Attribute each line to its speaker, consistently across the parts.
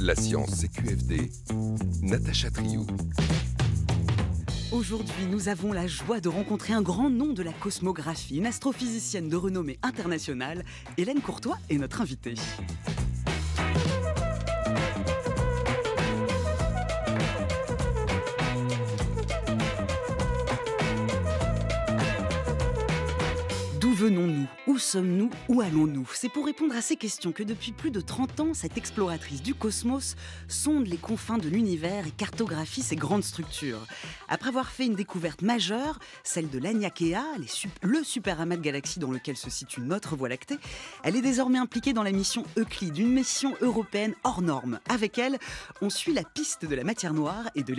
Speaker 1: La science, c'est QFD. Natacha Triou.
Speaker 2: Aujourd'hui, nous avons la joie de rencontrer un grand nom de la cosmographie, une astrophysicienne de renommée internationale. Hélène Courtois est notre invitée. Où sommes-nous Où allons-nous? C'est pour répondre à ces questions que depuis plus de 30 ans, cette exploratrice du cosmos sonde les confins de l'univers et cartographie ses grandes structures. Après avoir fait une découverte majeure, celle de l'Aniakea, le super amas de galaxies dans lequel se situe notre Voie lactée, elle est désormais impliquée dans la mission Euclide, une mission européenne hors norme. Avec elle, on suit la piste de la matière noire et de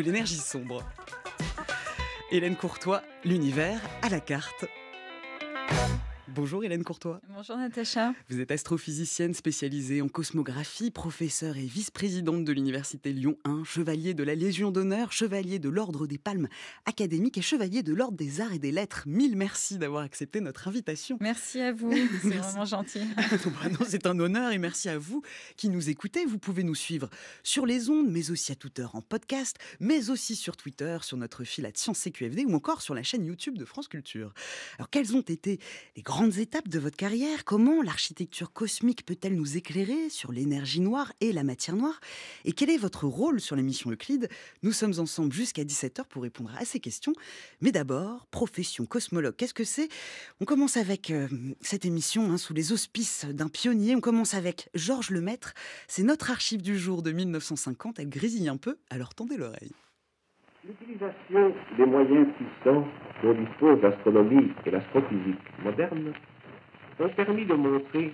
Speaker 2: l'énergie sombre. Hélène Courtois, l'univers à la carte. Bye. Bonjour Hélène Courtois.
Speaker 3: Bonjour Natacha.
Speaker 2: Vous êtes astrophysicienne spécialisée en cosmographie, professeure et vice-présidente de l'Université Lyon 1, chevalier de la Légion d'honneur, chevalier de l'Ordre des Palmes académiques et chevalier de l'Ordre des Arts et des Lettres. Mille merci d'avoir accepté notre invitation.
Speaker 3: Merci à vous, c'est vraiment gentil.
Speaker 2: c'est un honneur et merci à vous qui nous écoutez. Vous pouvez nous suivre sur les ondes, mais aussi à toute heure en podcast, mais aussi sur Twitter, sur notre fil à Sciences CQFD ou encore sur la chaîne YouTube de France Culture. Alors quelles ont été les grandes étapes de votre carrière. Comment l'architecture cosmique peut-elle nous éclairer sur l'énergie noire et la matière noire? Et quel est votre rôle sur l'émission Euclide? Nous sommes ensemble jusqu'à 17h pour répondre à ces questions. Mais d'abord, profession cosmologue, qu'est-ce que c'est? On commence avec euh, cette émission hein, sous les auspices d'un pionnier. On commence avec Georges Lemaître. C'est notre archive du jour de 1950. Elle grésille un peu, alors tendez l'oreille.
Speaker 4: L'utilisation des moyens puissants dont dispose l'astronomie et l'astrophysique moderne ont permis de montrer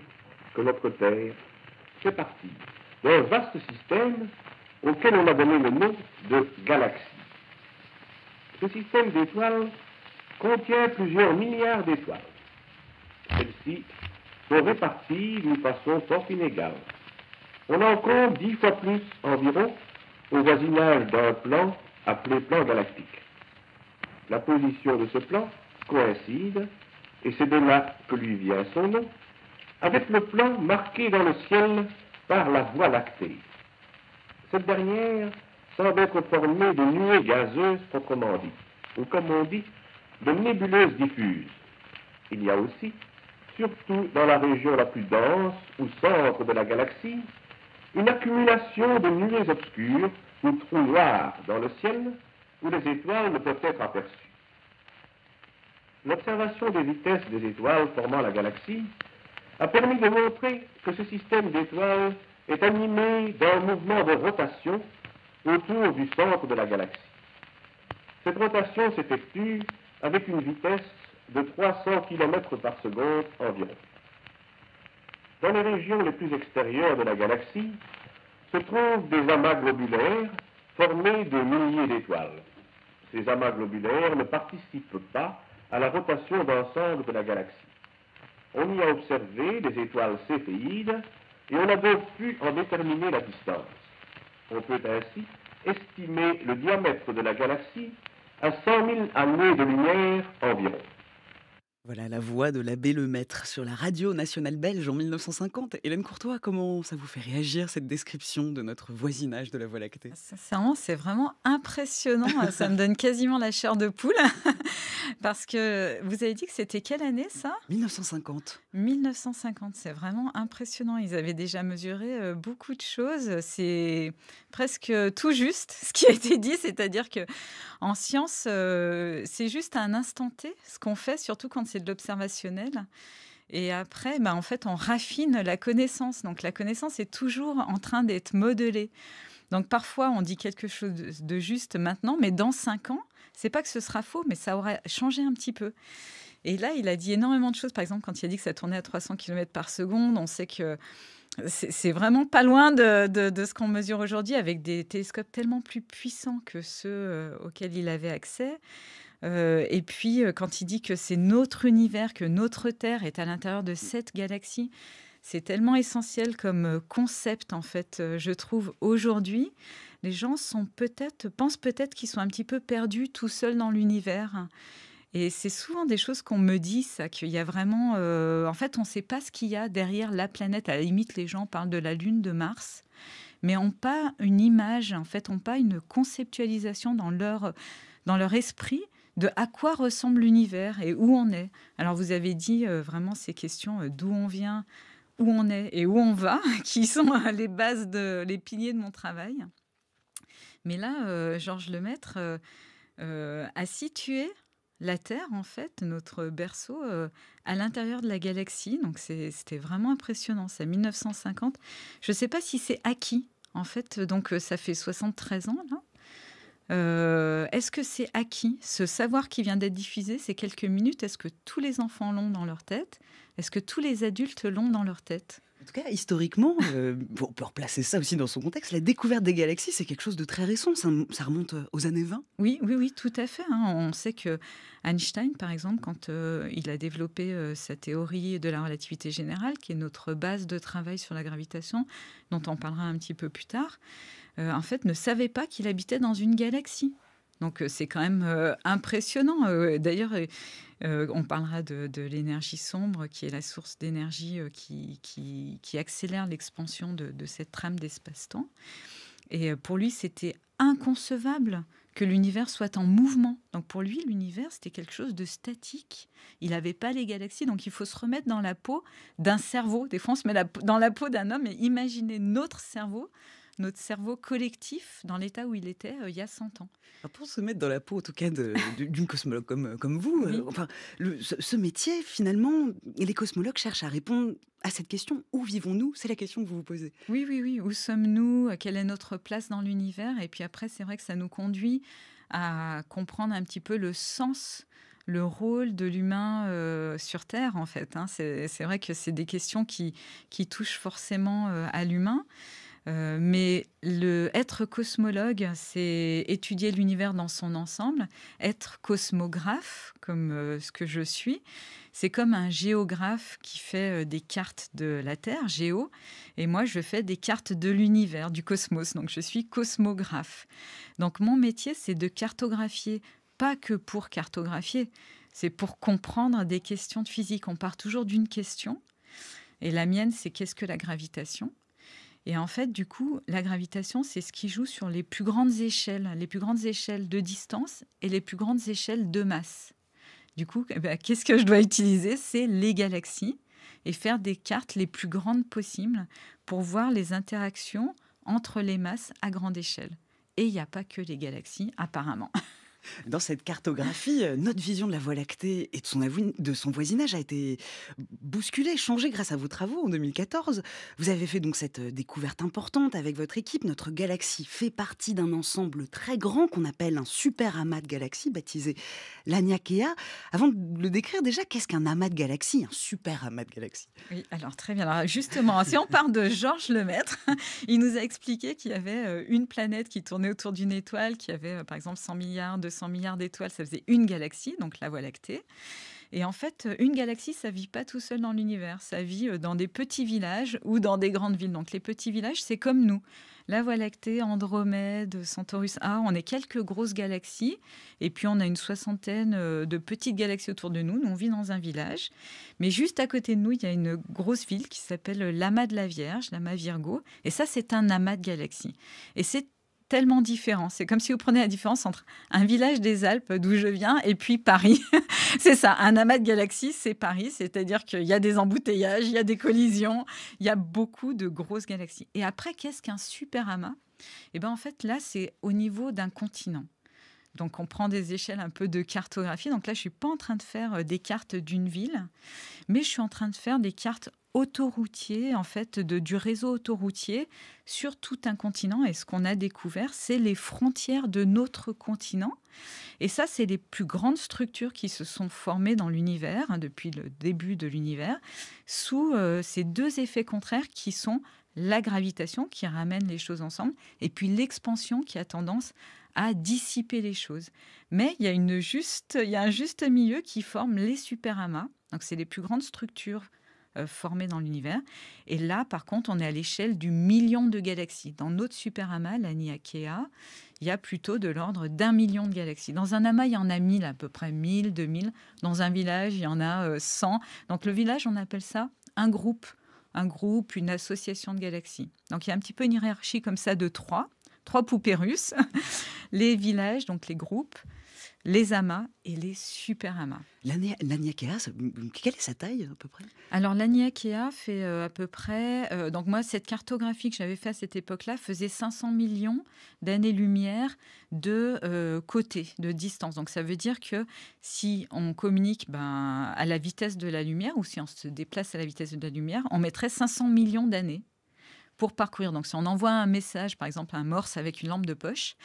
Speaker 4: que notre Terre fait partie d'un vaste système auquel on a donné le nom de galaxie. Ce système d'étoiles contient plusieurs milliards d'étoiles. Celles-ci sont réparties d'une façon fort inégale. On en compte dix fois plus environ au voisinage d'un plan appelé plan galactique. La position de ce plan coïncide, et c'est de là que lui vient son nom, avec le plan marqué dans le ciel par la Voie lactée. Cette dernière semble être formée de nuées gazeuses proprement dites, ou comme on dit, de nébuleuses diffuses. Il y a aussi, surtout dans la région la plus dense ou centre de la galaxie, une accumulation de nuées obscures ou trous noirs dans le ciel où les étoiles ne peuvent être aperçues. L'observation des vitesses des étoiles formant la galaxie a permis de montrer que ce système d'étoiles est animé d'un mouvement de rotation autour du centre de la galaxie. Cette rotation s'effectue avec une vitesse de 300 km par seconde environ. Dans les régions les plus extérieures de la galaxie se trouvent des amas globulaires formés de milliers d'étoiles. Ces amas globulaires ne participent pas à la rotation d'ensemble de la galaxie. On y a observé des étoiles céphéides et on a donc pu en déterminer la distance. On peut ainsi estimer le diamètre de la galaxie à 100 000 années de lumière environ.
Speaker 2: Voilà la voix de l'abbé Lemaître sur la radio nationale belge en 1950. Hélène Courtois, comment ça vous fait réagir cette description de notre voisinage de la Voie lactée?
Speaker 3: Sincèrement, c'est vraiment impressionnant. ça me donne quasiment la chair de poule. Parce que vous avez dit que c'était quelle année ça?
Speaker 2: 1950.
Speaker 3: 1950, c'est vraiment impressionnant. Ils avaient déjà mesuré euh, beaucoup de choses. C'est presque tout juste ce qui a été dit, c'est-à-dire que en science, euh, c'est juste un instant T ce qu'on fait, surtout quand c'est de l'observationnel. Et après, bah, en fait, on raffine la connaissance. Donc la connaissance est toujours en train d'être modelée. Donc parfois, on dit quelque chose de juste maintenant, mais dans cinq ans, c'est pas que ce sera faux, mais ça aura changé un petit peu. Et là, il a dit énormément de choses. Par exemple, quand il a dit que ça tournait à 300 km par seconde, on sait que c'est vraiment pas loin de, de ce qu'on mesure aujourd'hui avec des télescopes tellement plus puissants que ceux euh, auxquels il avait accès. Euh, et puis, euh, quand il dit que c'est notre univers, que notre Terre est à l'intérieur de cette galaxie, c'est tellement essentiel comme euh, concept, en fait, je trouve, aujourd'hui. Les gens sont peut-être, pensent peut-être qu'ils sont un petit peu perdus tout seuls dans l'univers. Et c'est souvent des choses qu'on me dit, ça, qu'il y a vraiment. en fait, on ne sait pas ce qu'il y a derrière la planète. À la limite, les gens parlent de la Lune, de Mars. mais n'ont pas une image, en fait, n'ont pas une conceptualisation dans leur, dans leur esprit de à quoi ressemble l'univers et où on est. Alors vous avez dit euh, vraiment ces questions euh, d'où on vient, où on est et où on va, qui sont les bases, de, les piliers de mon travail. Mais là, euh, Georges Lemaître a situé la Terre, en fait, notre berceau, à l'intérieur de la galaxie. Donc c'était vraiment impressionnant, c'est 1950. Je ne sais pas si c'est acquis, en fait. Donc ça fait 73 ans, là. Euh, est-ce que c'est acquis Ce savoir qui vient d'être diffusé, ces quelques minutes, est-ce que tous les enfants l'ont dans leur tête? Est-ce que tous les adultes l'ont dans leur tête?
Speaker 2: En tout cas, historiquement, euh, on peut replacer ça aussi dans son contexte. La découverte des galaxies, c'est quelque chose de très récent. Ça, remonte euh, aux années 20.
Speaker 3: Oui, oui, oui, tout à fait. Hein. On sait que Einstein, par exemple, quand il a développé sa théorie de la relativité générale, qui est notre base de travail sur la gravitation, dont on parlera un petit peu plus tard, euh, en fait, ne savait pas qu'il habitait dans une galaxie. Donc euh, c'est quand même euh, impressionnant. D'ailleurs, on parlera de, l'énergie sombre, qui est la source d'énergie qui, accélère l'expansion de, de, cette trame d'espace-temps. Et pour lui, c'était inconcevable que l'univers soit en mouvement. Donc pour lui, l'univers, c'était quelque chose de statique. Il n'avait pas les galaxies, donc il faut se remettre dans la peau d'un cerveau. Des fois, on se met dans la peau d'un homme et imaginer notre cerveau notre cerveau collectif dans l'état où il était euh, il y a 100 ans.
Speaker 2: pour se mettre dans la peau, en tout cas, d'une cosmologue comme, comme vous, euh, enfin, le, ce, métier, finalement, les cosmologues cherchent à répondre à cette question où vivons-nous? C'est la question que vous vous posez.
Speaker 3: Oui, oui, oui. Où sommes-nous? Quelle est notre place dans l'univers? Et puis après, c'est vrai que ça nous conduit à comprendre un petit peu le sens le rôle de l'humain euh, sur Terre, en fait. Hein. C'est vrai que c'est des questions qui, qui touchent forcément à l'humain. Euh, mais le être cosmologue, c'est étudier l'univers dans son ensemble. Être cosmographe, comme euh, ce que je suis, c'est comme un géographe qui fait euh, des cartes de la Terre, géo, et moi je fais des cartes de l'univers, du cosmos. Donc je suis cosmographe. Donc mon métier, c'est de cartographier, pas que pour cartographier, c'est pour comprendre des questions de physique. On part toujours d'une question. Et la mienne, c'est qu'est-ce que la gravitation? Et en fait, du coup, la gravitation, c'est ce qui joue sur les plus grandes échelles, les plus grandes échelles de distance et les plus grandes échelles de masse. Du coup, eh ben, qu'est-ce que je dois utiliser? C'est les galaxies et faire des cartes les plus grandes possibles pour voir les interactions entre les masses à grande échelle. Et il n'y a pas que les galaxies, apparemment.
Speaker 2: Dans cette cartographie, euh, notre vision de la Voie lactée et de son, voisinage a été bousculée, changée grâce à vos travaux en 2014. Vous avez fait donc cette euh, découverte importante avec votre équipe. Notre galaxie fait partie d'un ensemble très grand qu'on appelle un super amas de galaxies, baptisé l'Aniakea. Avant de le décrire déjà, qu'est-ce qu'un amas de galaxies, un super amas de galaxies?
Speaker 3: Oui, alors très bien. Justement, si on parle de Georges Lemaître, il nous a expliqué qu'il y avait euh, une planète qui tournait autour d'une étoile, qui avait par exemple 100 milliards de 100 milliards d'étoiles, ça faisait une galaxie, donc la Voie lactée. Et en fait, une galaxie, ça vit pas tout seul dans l'univers. Ça vit euh, dans des petits villages ou dans des grandes villes. Donc les petits villages, c'est comme nous. La Voie lactée, Andromède, Centaurus A, on est quelques grosses galaxies. Et puis on a une soixantaine euh, de petites galaxies autour de nous. Nous, on vit dans un village. Mais juste à côté de nous, il y a une grosse ville qui s'appelle l'amas de la Vierge, l'amas Virgo. Et ça, c'est un amas de galaxies. Et c'est tellement différent. C'est comme si vous prenez la différence entre un village des Alpes d'où je viens et puis Paris. c'est ça, un amas de galaxies, c'est Paris, c'est-à-dire qu'il y a des embouteillages, il y a des collisions, il y a beaucoup de grosses galaxies. Et après, qu'est-ce qu'un super amas? Eh bien, en fait, là, c'est au niveau d'un continent. Donc, on prend des échelles un peu de cartographie. Donc là, je suis pas en train de faire euh, des cartes d'une ville, mais je suis en train de faire des cartes autoroutier, en fait, de, du réseau autoroutier sur tout un continent. Et ce qu'on a découvert, c'est les frontières de notre continent. Et ça, c'est les plus grandes structures qui se sont formées dans l'univers, hein, depuis le début de l'univers, sous euh, ces deux effets contraires qui sont la gravitation, qui ramène les choses ensemble, et puis l'expansion qui a tendance à dissiper les choses. Mais il y a, un juste milieu qui forme les superamas. Donc, c'est les plus grandes structures formés dans l'univers. Et là, par contre, on est à l'échelle du million de galaxies. Dans notre super amas, la Niakea, il y a plutôt de l'ordre d'un million de galaxies. Dans un amas, il y en a mille, à peu près 1000, 2000. Dans un village, il y en a 100. Euh, Donc le village, on appelle ça un groupe un groupe, une association de galaxies. Donc il y a un petit peu une hiérarchie comme ça de trois, trois poupées russes, les villages, donc les groupes, les amas et les super amas.
Speaker 2: L'Aniakea, quelle est sa taille à peu près?
Speaker 3: Alors l'Aniakea fait euh, à peu près, euh, donc moi cette cartographie que j'avais faite à cette époque-là faisait 500 millions d'années-lumière de euh, côté, de distance. Donc ça veut dire que si on communique ben, à la vitesse de la lumière ou si on se déplace à la vitesse de la lumière, on mettrait 500 millions d'années pour parcourir. Donc, si on envoie un message, par exemple un morse avec une lampe de poche,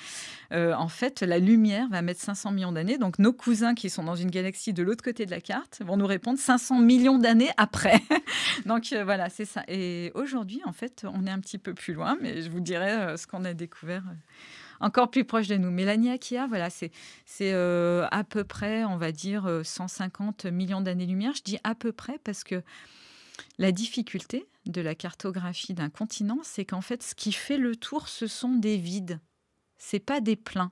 Speaker 3: euh, en fait, la lumière va mettre 500 millions d'années. Donc, nos cousins qui sont dans une galaxie de l'autre côté de la carte vont nous répondre 500 millions d'années après. Donc, euh, voilà, c'est ça. Et aujourd'hui, en fait, on est un petit peu plus loin, mais je vous dirai euh, ce qu'on a découvert encore plus proche de nous. Mais la voilà, c'est à peu près, on va dire, 150 millions d'années-lumière. Je dis à peu près parce que la difficulté de la cartographie d'un continent, c'est qu'en fait, ce qui fait le tour, ce sont des vides. C'est pas des pleins.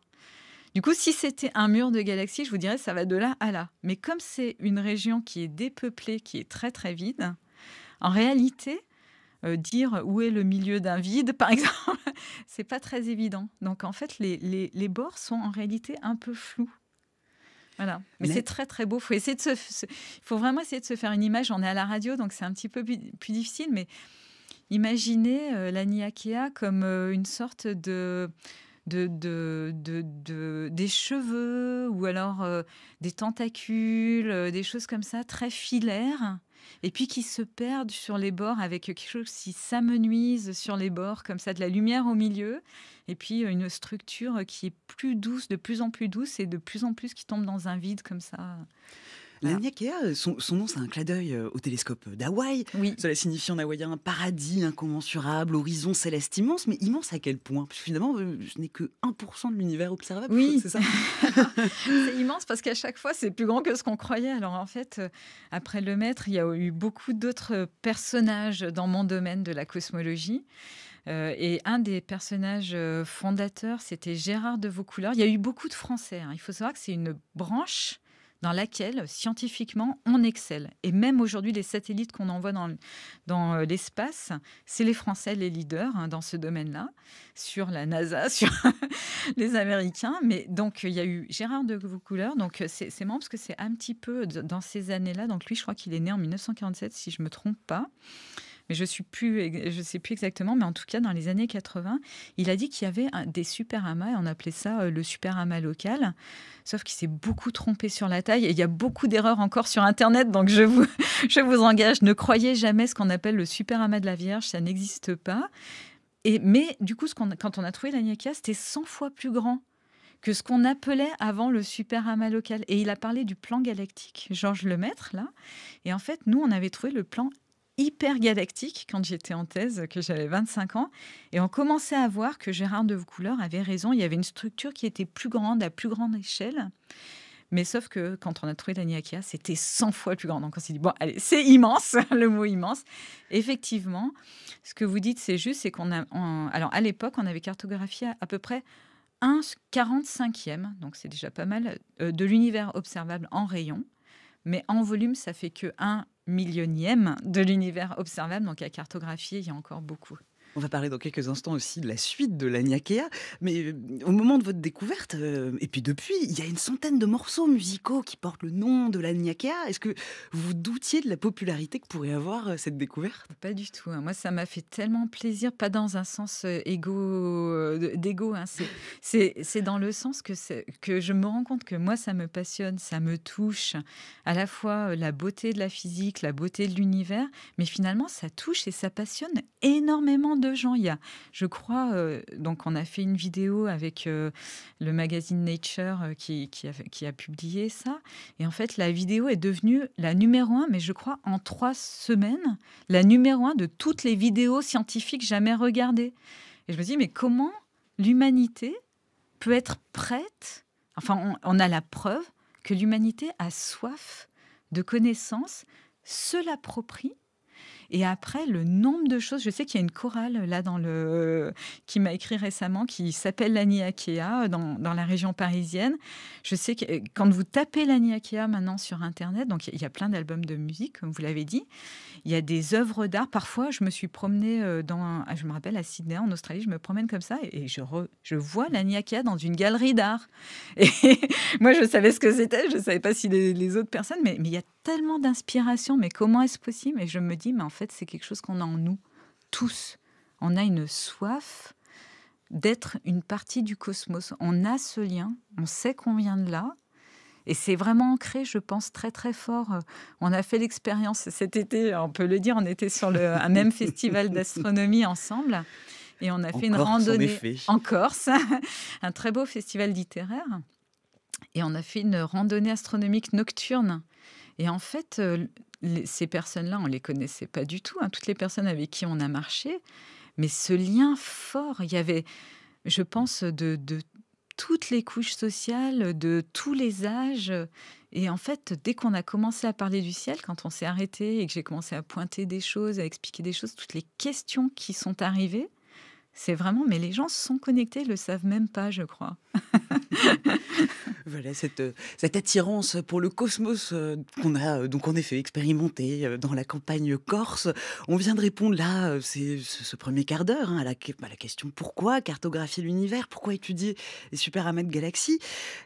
Speaker 3: Du coup, si c'était un mur de galaxies, je vous dirais ça va de là à là. Mais comme c'est une région qui est dépeuplée, qui est très très vide, en réalité, euh, dire où est le milieu d'un vide, par exemple, c'est pas très évident. Donc en fait, les bords sont en réalité un peu flous. Voilà. Mais, c'est très très beau. Faut essayer de se, il faut vraiment essayer de se faire une image. On est à la radio, donc c'est un petit peu plus, difficile, mais imaginez euh, la Niakea comme euh, une sorte de de, de, de, des cheveux ou alors euh, des tentacules, des choses comme ça, très filaires, et puis qui se perdent sur les bords avec quelque chose qui s'amenuise sur les bords, comme ça, de la lumière au milieu, et puis une structure qui est plus douce, de plus en plus douce, et de plus en plus qui tombe dans un vide comme ça.
Speaker 2: La Niakea, son, nom, c'est un clin d'œil euh, au télescope d'Hawaï. Oui. Cela signifie en hawaïen paradis incommensurable, horizon céleste immense, mais immense à quel point? Parce que finalement, euh, je n'ai que 1% de l'univers observable.
Speaker 3: Oui, c'est ça? c'est immense parce qu'à chaque fois, c'est plus grand que ce qu'on croyait. Alors en fait, euh, après le maître, il y a eu beaucoup d'autres personnages dans mon domaine de la cosmologie. et un des personnages fondateurs, c'était Gérard de Vaucouleurs. Il y a eu beaucoup de Français. Hein. Il faut savoir que c'est une branche dans laquelle scientifiquement on excelle. Et même aujourd'hui, les satellites qu'on envoie dans, euh, l'espace, c'est les Français les leaders hein, dans ce domaine-là, sur la NASA, sur les Américains. Mais donc, il y a eu Gérard de Vaucouleurs, donc c'est marrant parce que c'est un petit peu dans ces années-là. Donc, lui, je crois qu'il est né en 1947, si je ne me trompe pas mais je suis plus, je sais plus exactement, mais en tout cas dans les années 80, il a dit qu'il y avait des super amas et on appelait ça euh, le super amas local. Sauf qu'il s'est beaucoup trompé sur la taille et il y a beaucoup d'erreurs encore sur Internet. Donc je vous, je vous engage, ne croyez jamais ce qu'on appelle le super amas de la Vierge, ça n'existe pas. Et, mais du coup, quand on a trouvé l'Agnacia, c'était 100 fois plus grand que ce qu'on appelait avant le super amas local. Et il a parlé du plan galactique, Georges Lemaître, là. Et en fait, nous, on avait trouvé le plan hyper galactique quand j'étais en thèse, que j'avais 25 ans. Et on commençait à voir que Gérard de Vaucouleurs avait raison. Il y avait une structure qui était plus grande, à plus grande échelle. Mais sauf que quand on a trouvé la Niakia, c'était 100 fois plus grand. Donc on s'est dit, bon, allez, c'est immense, le mot immense. Effectivement, ce que vous dites, c'est juste, c'est qu'on a. alors à l'époque, on avait cartographié à, peu près un 45e, donc c'est déjà pas mal, euh, de l'univers observable en rayon. Mais en volume, ça fait que un millionième de l'univers observable, donc à cartographier, il y a encore beaucoup.
Speaker 2: On va parler dans quelques instants aussi de la suite de l'Aniakea, mais euh, au moment de votre découverte, euh, et puis depuis, il y a une centaine de morceaux musicaux qui portent le nom de l'Aniakea. Est-ce que vous doutiez de la popularité que pourrait avoir euh, cette découverte?
Speaker 3: Pas du tout. Hein. Moi, ça m'a fait tellement plaisir, pas dans un sens égo, d'égo, hein. c'est dans le sens que, que je me rends compte que moi, ça me passionne, ça me touche, à la fois la beauté de la physique, la beauté de l'univers, mais finalement, ça touche et ça passionne énormément de gens. Il y a, je crois, euh, donc on a fait une vidéo avec euh, le magazine Nature euh, qui, qui, a, publié ça. Et en fait, la vidéo est devenue la numéro un, mais je crois en trois semaines, la numéro un de toutes les vidéos scientifiques jamais regardées. Et je me dis, mais comment l'humanité peut être prête Enfin, on, on a la preuve que l'humanité a soif de connaissances, se l'approprie Et après, le nombre de choses, je sais qu'il y a une chorale là dans le qui m'a écrit récemment qui s'appelle l'Ani Akea dans, dans, la région parisienne. Je sais que quand vous tapez l'Ani Akea maintenant sur Internet, donc il y a plein d'albums de musique, comme vous l'avez dit, il y a des œuvres d'art. Parfois, je me suis promenée euh, dans, je me rappelle à Sydney, en Australie, je me promène comme ça et je, je vois l'Ani Akea dans une galerie d'art. Et moi, je savais ce que c'était, je savais pas si les, autres personnes, mais, mais il y a tellement d'inspiration. Mais comment est-ce possible? Et je me dis, mais en fait, c'est quelque chose qu'on a en nous, tous. On a une soif d'être une partie du cosmos. On a ce lien, on sait qu'on vient de là. Et c'est vraiment ancré, je pense, très très fort. On a fait l'expérience cet été, on peut le dire, on était sur le, un même festival d'astronomie ensemble. Et on a fait une randonnée en, en Corse, un très beau festival littéraire. Et on a fait une randonnée astronomique nocturne. Et en fait, euh, ces personnes-là, on ne les connaissait pas du tout, hein, toutes les personnes avec qui on a marché. Mais ce lien fort, il y avait, je pense, de, toutes les couches sociales, de tous les âges. Et en fait, dès qu'on a commencé à parler du ciel, quand on s'est arrêté et que j'ai commencé à pointer des choses, à expliquer des choses, toutes les questions qui sont arrivées, c'est vraiment, mais les gens sont connectés, le savent même pas, je crois.
Speaker 2: voilà cette, cette, attirance pour le cosmos euh, qu'on a euh, donc en effet expérimenté euh, dans la campagne corse. On vient de répondre là, c'est ce premier quart d'heure, hein, à, la, la, question pourquoi cartographier l'univers, pourquoi étudier les super amas de galaxies.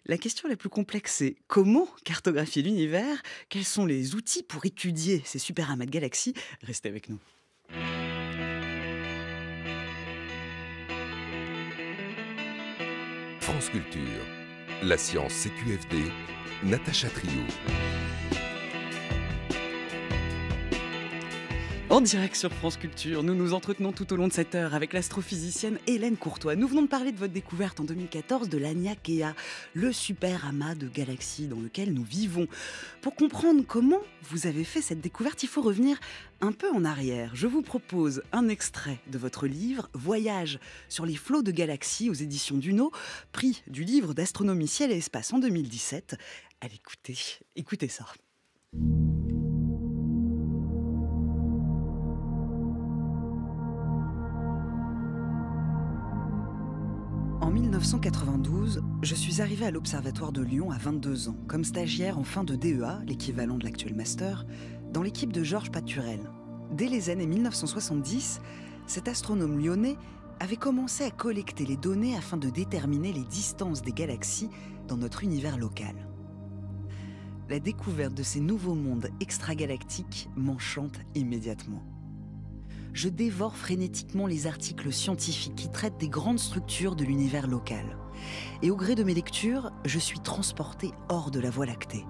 Speaker 2: La question la plus complexe, c'est comment cartographier l'univers? Quels sont les outils pour étudier ces super amas de galaxies? Restez avec nous.
Speaker 1: France Culture, la science CQFD, Natacha Trio.
Speaker 2: En direct sur France Culture, nous nous entretenons tout au long de cette heure avec l'astrophysicienne Hélène Courtois. Nous venons de parler de votre découverte en 2014 de l'Agna-Kea, le super amas de galaxies dans lequel nous vivons. Pour comprendre comment vous avez fait cette découverte, il faut revenir un peu en arrière. Je vous propose un extrait de votre livre Voyage sur les flots de galaxies aux éditions Duno, prix du livre d'astronomie ciel et espace en 2017. Allez, écoutez, écoutez ça. 1992, je suis arrivée à l'Observatoire de Lyon à 22 ans, comme stagiaire en fin de DEA, l'équivalent de l'actuel master, dans l'équipe de Georges Paturel. Dès les années 1970, cet astronome lyonnais avait commencé à collecter les données afin de déterminer les distances des galaxies dans notre univers local. La découverte de ces nouveaux mondes extragalactiques m'enchante immédiatement je dévore frénétiquement les articles scientifiques qui traitent des grandes structures de l'univers local. Et au gré de mes lectures, je suis transporté hors de la Voie lactée.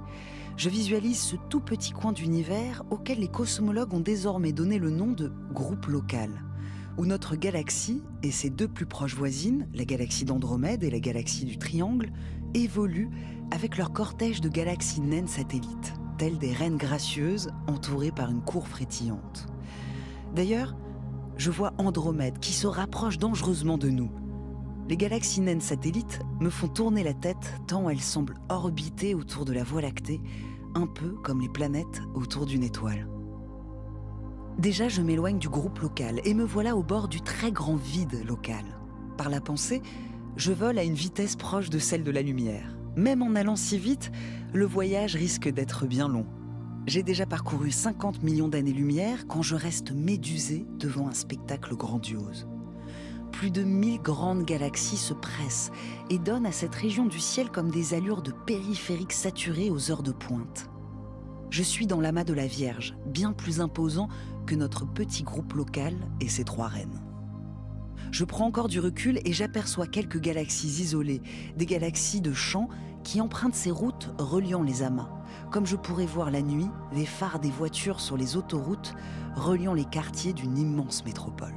Speaker 2: Je visualise ce tout petit coin d'univers auquel les cosmologues ont désormais donné le nom de groupe local, où notre galaxie et ses deux plus proches voisines, la galaxie d'Andromède et la galaxie du Triangle, évoluent avec leur cortège de galaxies naines satellites, telles des reines gracieuses entourées par une cour frétillante. D'ailleurs, je vois Andromède qui se rapproche dangereusement de nous. Les galaxies naines satellites me font tourner la tête tant elles semblent orbiter autour de la Voie lactée, un peu comme les planètes autour d'une étoile. Déjà, je m'éloigne du groupe local et me voilà au bord du très grand vide local. Par la pensée, je vole à une vitesse proche de celle de la lumière. Même en allant si vite, le voyage risque d'être bien long. J'ai déjà parcouru 50 millions d'années-lumière quand je reste médusé devant un spectacle grandiose. Plus de 1000 grandes galaxies se pressent et donnent à cette région du ciel comme des allures de périphériques saturés aux heures de pointe. Je suis dans l'amas de la Vierge, bien plus imposant que notre petit groupe local et ses trois reines. Je prends encore du recul et j'aperçois quelques galaxies isolées, des galaxies de champs qui empruntent ces routes reliant les amas comme je pourrais voir la nuit les phares des voitures sur les autoroutes reliant les quartiers d'une immense métropole.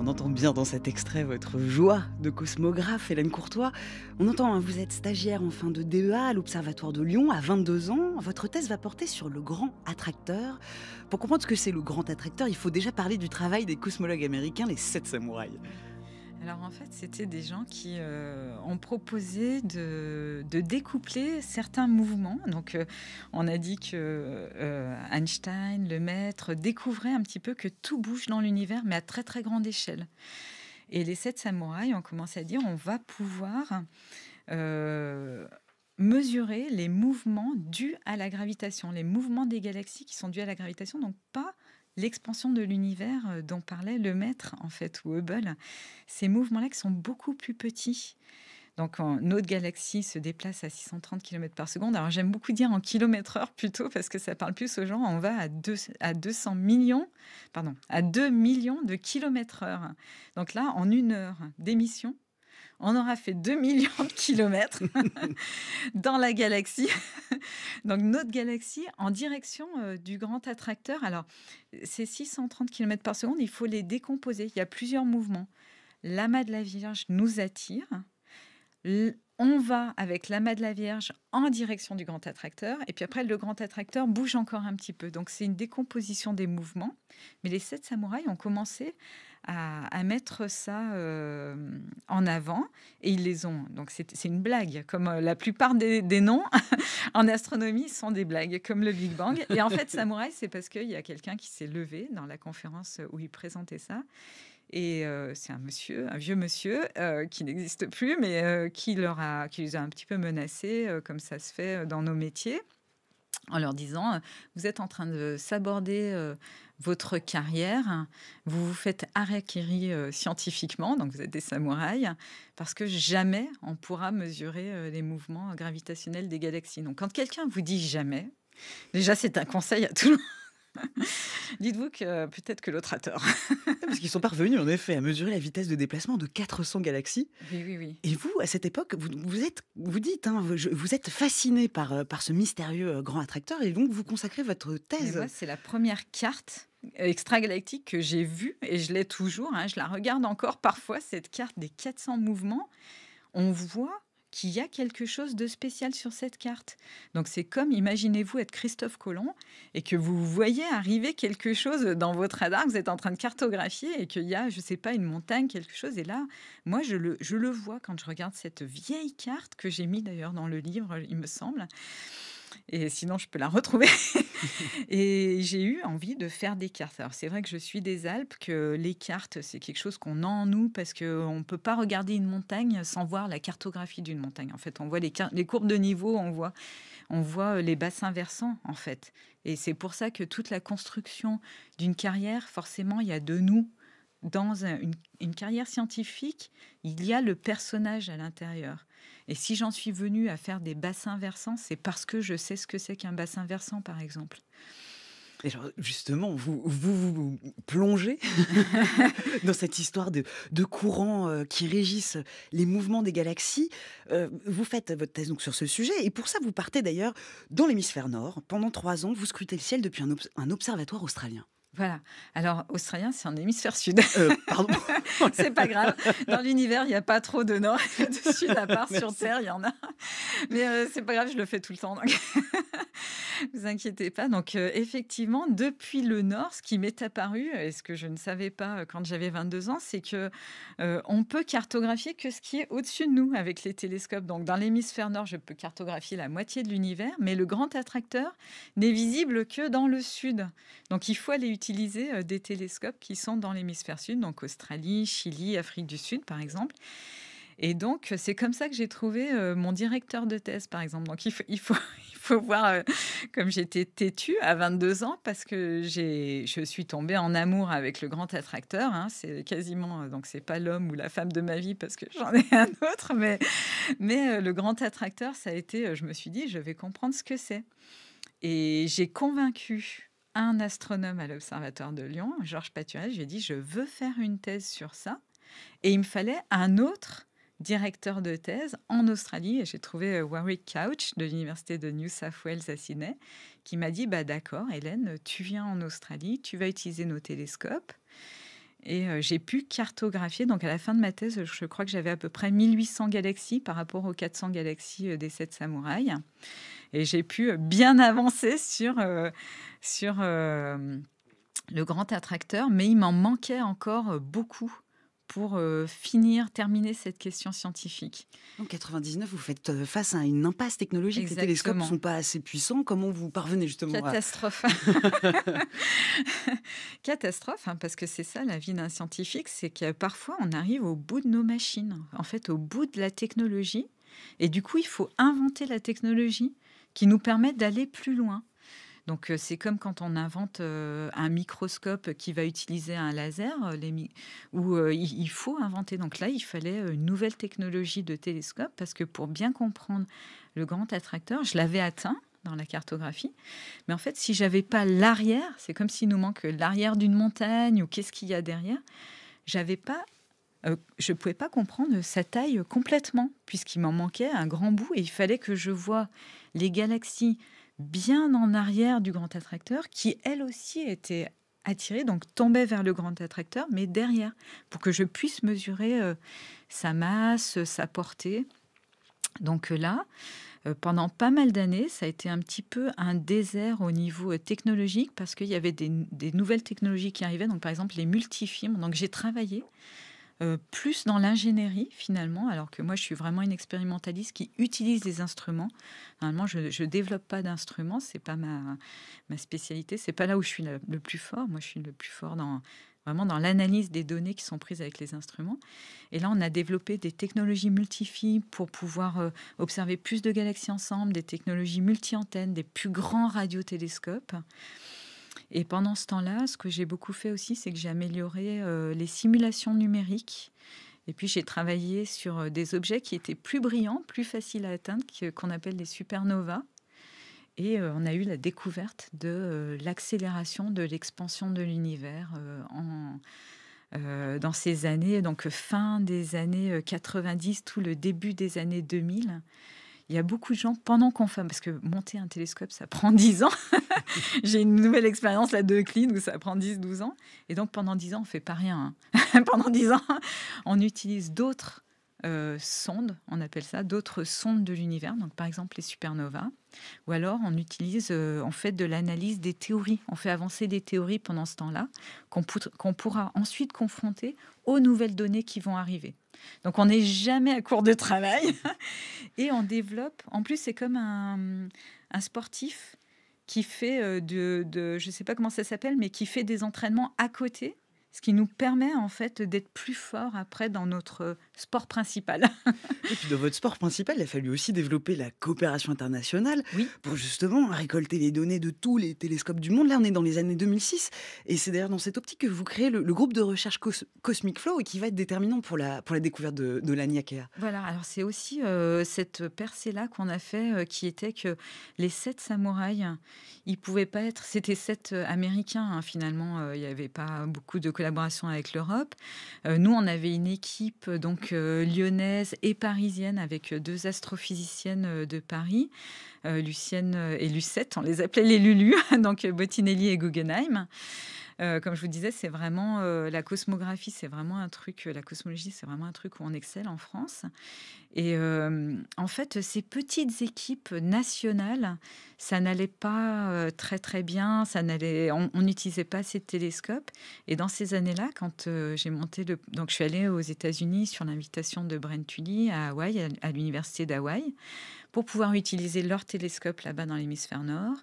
Speaker 2: On entend bien dans cet extrait votre joie de cosmographe, Hélène Courtois. On entend, hein, vous êtes stagiaire en fin de DEA à l'Observatoire de Lyon à 22 ans. Votre thèse va porter sur le grand attracteur. Pour comprendre ce que c'est le grand attracteur, il faut déjà parler du travail des cosmologues américains, les sept samouraïs.
Speaker 3: Alors en fait, c'était des gens qui euh, ont proposé de, découpler certains mouvements. Donc euh, on a dit que euh, Einstein, le maître, découvrait un petit peu que tout bouge dans l'univers, mais à très très grande échelle. Et les sept samouraïs ont commencé à dire on va pouvoir mesurer les mouvements dus à la gravitation, les mouvements des galaxies qui sont dus à la gravitation, donc pas l'expansion de l'univers euh, dont parlait le maître, en fait, ou Hubble, ces mouvements-là qui sont beaucoup plus petits. Donc, notre galaxie se déplace à 630 km par seconde. Alors, j'aime beaucoup dire en kilomètres heure plutôt parce que ça parle plus aux gens. On va à, deux, à 200 millions, pardon, à 2 millions de kilomètres heure. Donc là, en une heure d'émission, on aura fait 2 millions de kilomètres dans la galaxie. Donc notre galaxie en direction euh, du grand attracteur. Alors, ces 630 km par seconde, il faut les décomposer. Il y a plusieurs mouvements. L'amas de la Vierge nous attire. On va avec l'amas de la Vierge en direction du grand attracteur. Et puis après, le grand attracteur bouge encore un petit peu. Donc c'est une décomposition des mouvements. Mais les sept samouraïs ont commencé à, mettre ça euh, en avant et ils les ont. Donc c'est une blague, comme euh, la plupart des, noms en astronomie sont des blagues, comme le Big Bang. Et en fait, Samouraï, c'est parce qu'il y a quelqu'un qui s'est levé dans la conférence où il présentait ça. Et euh, c'est un monsieur, un vieux monsieur qui n'existe plus, mais qui, leur a, qui les a un petit peu menacés, comme ça se fait dans nos métiers en leur disant vous êtes en train de s'aborder votre carrière, vous vous faites harakiri euh, scientifiquement, donc vous êtes des samouraïs, parce que jamais on pourra mesurer euh, les mouvements gravitationnels des galaxies. Donc quand quelqu'un vous dit jamais, déjà c'est un conseil à tout le monde. Dites-vous que peut-être que l'autre a tort.
Speaker 2: Parce qu'ils sont parvenus, en effet, à mesurer la vitesse de déplacement de 400 galaxies.
Speaker 3: Oui, oui, oui.
Speaker 2: Et vous, à cette époque, vous, vous êtes, vous dites, hein, vous, êtes fasciné par, euh, par ce mystérieux euh, grand attracteur, et donc vous consacrez votre thèse.
Speaker 3: c'est la première carte extragalactique que j'ai vue, et je l'ai toujours. Hein, je la regarde encore parfois, cette carte des 400 mouvements. On voit qu'il y a quelque chose de spécial sur cette carte. Donc c'est comme, imaginez-vous être Christophe Colomb et que vous voyez arriver quelque chose dans votre radar, que vous êtes en train de cartographier et qu'il y a, je ne sais pas, une montagne, quelque chose. Et là, moi, je le, je le vois quand je regarde cette vieille carte que j'ai mis d'ailleurs dans le livre, il me semble. Et sinon, je peux la retrouver. et j'ai eu envie de faire des cartes. Alors, c'est vrai que je suis des Alpes, que les cartes, c'est quelque chose qu'on a en nous parce qu'on ne peut pas regarder une montagne sans voir la cartographie d'une montagne. En fait, on voit les, courbes de niveau, on voit, on voit euh, les bassins versants, en fait. Et c'est pour ça que toute la construction d'une carrière, forcément, il y a de nous dans une, carrière scientifique, il y a le personnage à l'intérieur. Et si j'en suis venue à faire des bassins versants, c'est parce que je sais ce que c'est qu'un bassin versant, par exemple.
Speaker 2: Et justement, vous vous, plongez dans cette histoire de, courants euh, qui régissent les mouvements des galaxies. Euh, vous faites votre thèse donc sur ce sujet, et pour ça, vous partez d'ailleurs dans l'hémisphère nord. Pendant trois ans, vous scrutez le ciel depuis un observatoire australien.
Speaker 3: Voilà. Alors, australien, c'est en hémisphère sud.
Speaker 2: Euh, pardon.
Speaker 3: c'est pas grave. Dans l'univers, il n'y a pas trop de nord et de sud, à part sur Terre, il y en a. Mais euh, c'est pas grave, je le fais tout le temps. Donc, vous inquiétez pas. Donc, euh, effectivement, depuis le nord, ce qui m'est apparu, et ce que je ne savais pas quand j'avais 22 ans, c'est que on peut cartographier que ce qui est au-dessus de nous avec les télescopes. Donc, dans l'hémisphère nord, je peux cartographier la moitié de l'univers, mais le grand attracteur n'est visible que dans le sud. Donc, il faut aller utiliser euh, des télescopes qui sont dans l'hémisphère sud, donc Australie, Chili, Afrique du Sud, par exemple. Et donc, c'est comme ça que j'ai trouvé euh, mon directeur de thèse, par exemple. Donc, il faut, il faut, il faut voir euh, comme j'étais têtue à 22 ans parce que je suis tombée en amour avec le grand attracteur. Hein. C'est quasiment, donc c'est pas l'homme ou la femme de ma vie parce que j'en ai un autre, mais, mais le grand attracteur, ça a été, je me suis dit, je vais comprendre ce que c'est. Et j'ai convaincu un astronome à l'Observatoire de Lyon, Georges Paturel. Je lui ai dit, je veux faire une thèse sur ça. Et il me fallait un autre directeur de thèse en Australie. Et j'ai trouvé euh, Warwick Couch de l'Université de New South Wales à Sydney, qui m'a dit, bah, d'accord, Hélène, tu viens en Australie, tu vas utiliser nos télescopes. Et euh, j'ai pu cartographier, donc à la fin de ma thèse, je crois que j'avais à peu près 1800 galaxies par rapport aux 400 galaxies euh, des sept samouraïs. Et j'ai pu bien avancer sur, euh, sur le grand attracteur, mais il m'en manquait encore beaucoup pour euh, finir, terminer cette question scientifique.
Speaker 2: En 99, vous faites euh, face à une impasse technologique. Les télescopes ne sont pas assez puissants. Comment vous parvenez justement
Speaker 3: Catastrophe. Catastrophe, hein, parce que c'est ça la vie d'un scientifique, c'est que parfois on arrive au bout de nos machines, en fait au bout de la technologie. Et du coup, il faut inventer la technologie qui nous permet d'aller plus loin. Donc c'est comme quand on invente un microscope qui va utiliser un laser, les où il faut inventer. Donc là, il fallait une nouvelle technologie de télescope parce que pour bien comprendre le grand attracteur, je l'avais atteint dans la cartographie. Mais en fait, si j'avais pas l'arrière, c'est comme s'il nous manque l'arrière d'une montagne ou qu'est-ce qu'il y a derrière. J'avais pas, je pouvais pas comprendre sa taille complètement puisqu'il m'en manquait un grand bout et il fallait que je vois les galaxies bien en arrière du grand attracteur, qui elle aussi était attirée, donc tombait vers le grand attracteur, mais derrière, pour que je puisse mesurer euh, sa masse, sa portée. Donc euh, là, euh, pendant pas mal d'années, ça a été un petit peu un désert au niveau technologique parce qu'il y avait des, des, nouvelles technologies qui arrivaient. Donc par exemple les multifilms. Donc j'ai travaillé euh, plus dans l'ingénierie finalement, alors que moi je suis vraiment une expérimentaliste qui utilise des instruments. Normalement, je ne développe pas d'instruments, c'est pas ma, ma spécialité, c'est pas là où je suis le, plus fort. Moi, je suis le plus fort dans vraiment dans l'analyse des données qui sont prises avec les instruments. Et là, on a développé des technologies multifies pour pouvoir euh, observer plus de galaxies ensemble, des technologies multi-antennes, des plus grands radiotélescopes. Et pendant ce temps-là, ce que j'ai beaucoup fait aussi, c'est que j'ai amélioré euh, les simulations numériques. Et puis j'ai travaillé sur euh, des objets qui étaient plus brillants, plus faciles à atteindre, qu'on appelle les supernovas. Et euh, on a eu la découverte de l'accélération de l'expansion de l'univers dans ces années, donc fin des années 90, tout le début des années 2000 il y a beaucoup de gens, pendant qu'on fait, parce que monter un télescope, ça prend 10 ans. J'ai une nouvelle expérience là de Euclide où ça prend 10-12 ans. Et donc pendant 10 ans, on fait pas rien. Hein. pendant 10 ans, on utilise d'autres euh, sondes, on appelle ça, d'autres sondes de l'univers, donc par exemple les supernovas, ou alors on utilise, euh, on fait de l'analyse des théories, on fait avancer des théories pendant ce temps-là, qu'on pourra ensuite confronter aux nouvelles données qui vont arriver. Donc on n'est jamais à court de travail et on développe, en plus c'est comme un, sportif qui fait euh, de, de, je ne sais pas comment ça s'appelle, mais qui fait des entraînements à côté ce qui nous permet en fait d'être plus fort après dans notre sport principal.
Speaker 2: Et puis dans votre sport principal, il a fallu aussi développer la coopération internationale pour justement récolter les données de tous les télescopes du monde. Là, on est dans les années 2006 et c'est d'ailleurs dans cette optique que vous créez le, groupe de recherche Cosmic Flow et qui va être déterminant pour la, pour la découverte de, de l'ANIACEA.
Speaker 3: Voilà, alors c'est aussi euh, cette percée-là qu'on a fait euh, qui était que les sept samouraïs, ils pouvaient pas être, c'était sept euh, américains hein, finalement, il n'y avait pas beaucoup de collaboration avec l'Europe. Euh, nous, on avait une équipe donc euh, lyonnaise et parisienne avec deux astrophysiciennes euh, de Paris, Lucienne et Lucette, on les appelait les Lulu, donc Bottinelli et Guggenheim. Euh, comme je vous disais, c'est vraiment euh, la cosmographie, c'est vraiment un truc, euh, la cosmologie, c'est vraiment un truc où on excelle en France. Et en fait, ces petites équipes nationales, ça n'allait pas très très bien, ça n'allait, on n'utilisait pas ces télescopes. Et dans ces années-là, quand j'ai monté le, donc je suis allée aux États-Unis sur l'invitation de Brent Tully à Hawaï, à l'université d'Hawaï pour pouvoir utiliser leur télescope là-bas dans l'hémisphère nord.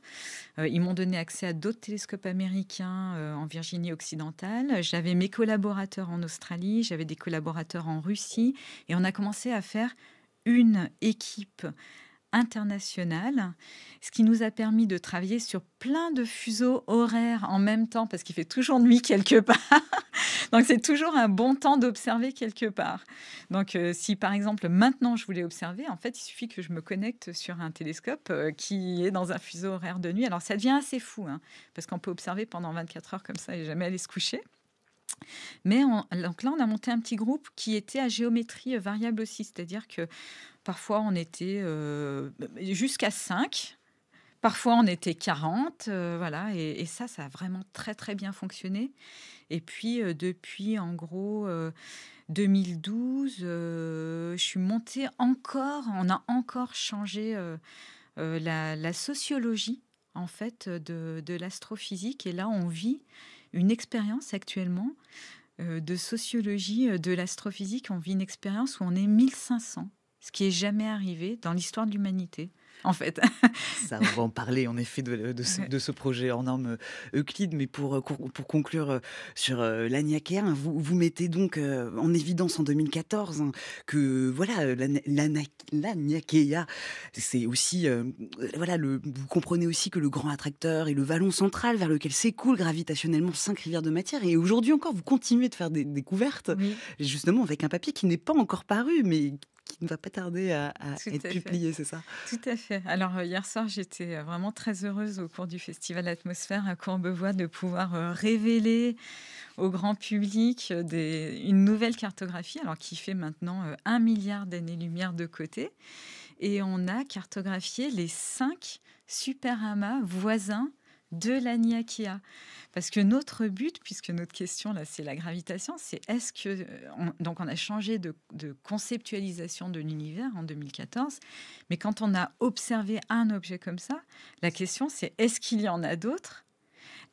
Speaker 3: Euh, ils m'ont donné accès à d'autres télescopes américains euh, en Virginie occidentale. J'avais mes collaborateurs en Australie, j'avais des collaborateurs en Russie, et on a commencé à faire une équipe international, ce qui nous a permis de travailler sur plein de fuseaux horaires en même temps, parce qu'il fait toujours nuit quelque part. Donc c'est toujours un bon temps d'observer quelque part. Donc euh, si par exemple maintenant je voulais observer, en fait il suffit que je me connecte sur un télescope euh, qui est dans un fuseau horaire de nuit. Alors ça devient assez fou, hein, parce qu'on peut observer pendant 24 heures comme ça et jamais aller se coucher. Mais donc là, on a monté un petit groupe qui était à géométrie variable aussi, c'est-à-dire que parfois on était euh, jusqu'à 5, parfois on était 40, euh, voilà, et, ça, ça a vraiment très très bien fonctionné. Et puis euh, depuis en gros 2012, je suis montée encore, on a encore changé la, sociologie en fait de, de l'astrophysique, et là on vit une expérience actuellement de sociologie de l'astrophysique. On vit une expérience où on est 1500, ce qui est jamais arrivé dans l'histoire de l'humanité en fait.
Speaker 2: Ça, on va en parler en effet de, de, ce, projet hors norme euh, Euclide, mais pour, euh, pour conclure euh, sur l'Agnaquea, hein, vous, vous mettez donc en évidence en 2014 hein, que voilà, l'Agnaquea, c'est aussi, voilà, le, vous comprenez aussi que le grand attracteur est le vallon central vers lequel s'écoulent gravitationnellement cinq rivières de matière. Et aujourd'hui encore, vous continuez de faire des découvertes, justement avec un papier qui n'est pas encore paru, mais qui ne va pas tarder à, être publié, c'est ça?
Speaker 3: Tout à fait. Alors euh, hier soir, j'étais euh, vraiment très heureuse au cours du festival Atmosphère à Courbevoie de pouvoir euh, révéler au grand public des, une nouvelle cartographie, alors qui fait maintenant un milliard d'années-lumière de côté. Et on a cartographié les cinq super amas voisins de l'Aniakia. Parce que notre but, puisque notre question là, c'est la gravitation, c'est est-ce que. Euh, donc, on a changé de, conceptualisation de l'univers en 2014, mais quand on a observé un objet comme ça, la question c'est est-ce qu'il y en a d'autres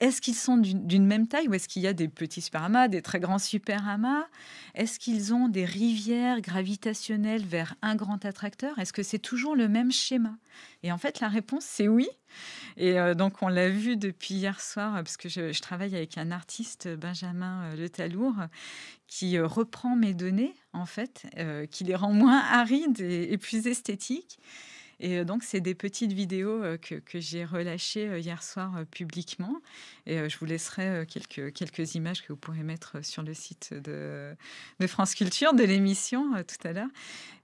Speaker 3: est-ce qu'ils sont d'une même taille ou est-ce qu'il y a des petits superamas, des très grands superamas? Est-ce qu'ils ont des rivières gravitationnelles vers un grand attracteur? Est-ce que c'est toujours le même schéma? Et en fait, la réponse, c'est oui. Et euh, donc, on l'a vu depuis hier soir, parce que je, travaille avec un artiste, Benjamin euh, Le Talour, qui euh, reprend mes données, en fait, qui les rend moins arides et plus esthétiques. Et euh, donc, c'est des petites vidéos euh, que, j'ai relâchées euh, hier soir publiquement. Et je vous laisserai quelques, quelques images que vous pourrez mettre sur le site de, de France Culture, de l'émission tout à l'heure.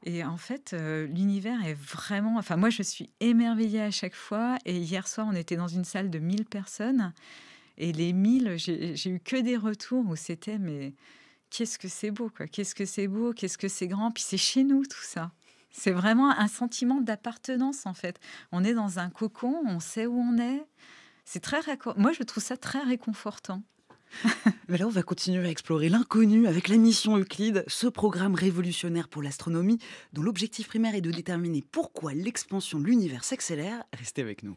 Speaker 3: Et en fait, l'univers est vraiment... Enfin, moi, je suis émerveillée à chaque fois. Et hier soir, on était dans une salle de 1000 personnes. Et les 1000, j'ai eu que des retours où c'était, mais qu'est-ce que c'est beau, quoi. Qu'est-ce que c'est beau, qu'est-ce que c'est grand. Puis c'est chez nous, tout ça. C'est vraiment un sentiment d'appartenance en fait. On est dans un cocon, on sait où on est. C'est très moi je trouve ça très réconfortant.
Speaker 2: Mais là, on va continuer à explorer l'inconnu avec la mission Euclide, ce programme révolutionnaire pour l'astronomie, dont l'objectif primaire est de déterminer pourquoi l'expansion de l'univers s'accélère. Restez avec nous.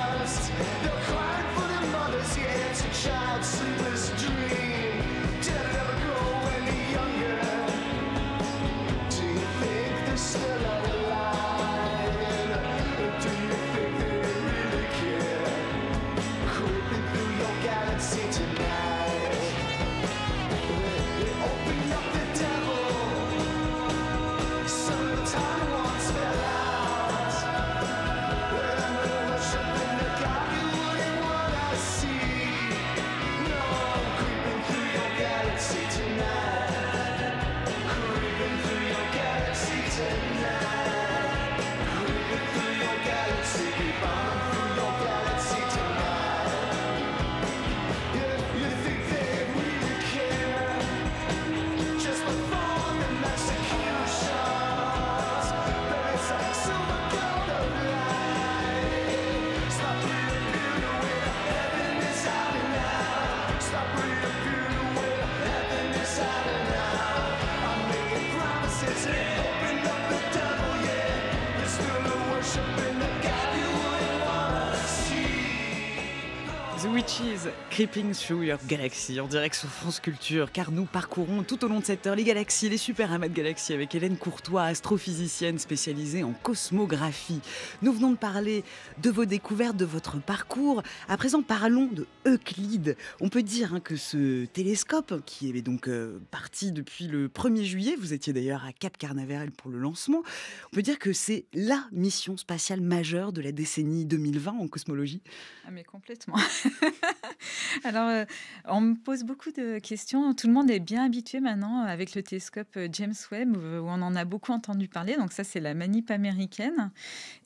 Speaker 2: Witches Creeping Through Your Galaxy en direct sur France Culture, car nous parcourons tout au long de cette heure les galaxies, les super amas de galaxies avec Hélène Courtois, astrophysicienne spécialisée en cosmographie. Nous venons de parler de vos découvertes, de votre parcours. À présent, parlons de Euclide. On peut dire hein, que ce télescope, qui est donc euh, parti depuis le 1er juillet, vous étiez d'ailleurs à Cap Carnaveral pour le lancement, on peut dire que c'est la mission spatiale majeure de la décennie 2020 en cosmologie.
Speaker 3: Ah mais complètement. Alors, euh, on me pose beaucoup de questions. Tout le monde est bien habitué maintenant avec le télescope euh, James Webb, où on en a beaucoup entendu parler. Donc ça, c'est la manip américaine.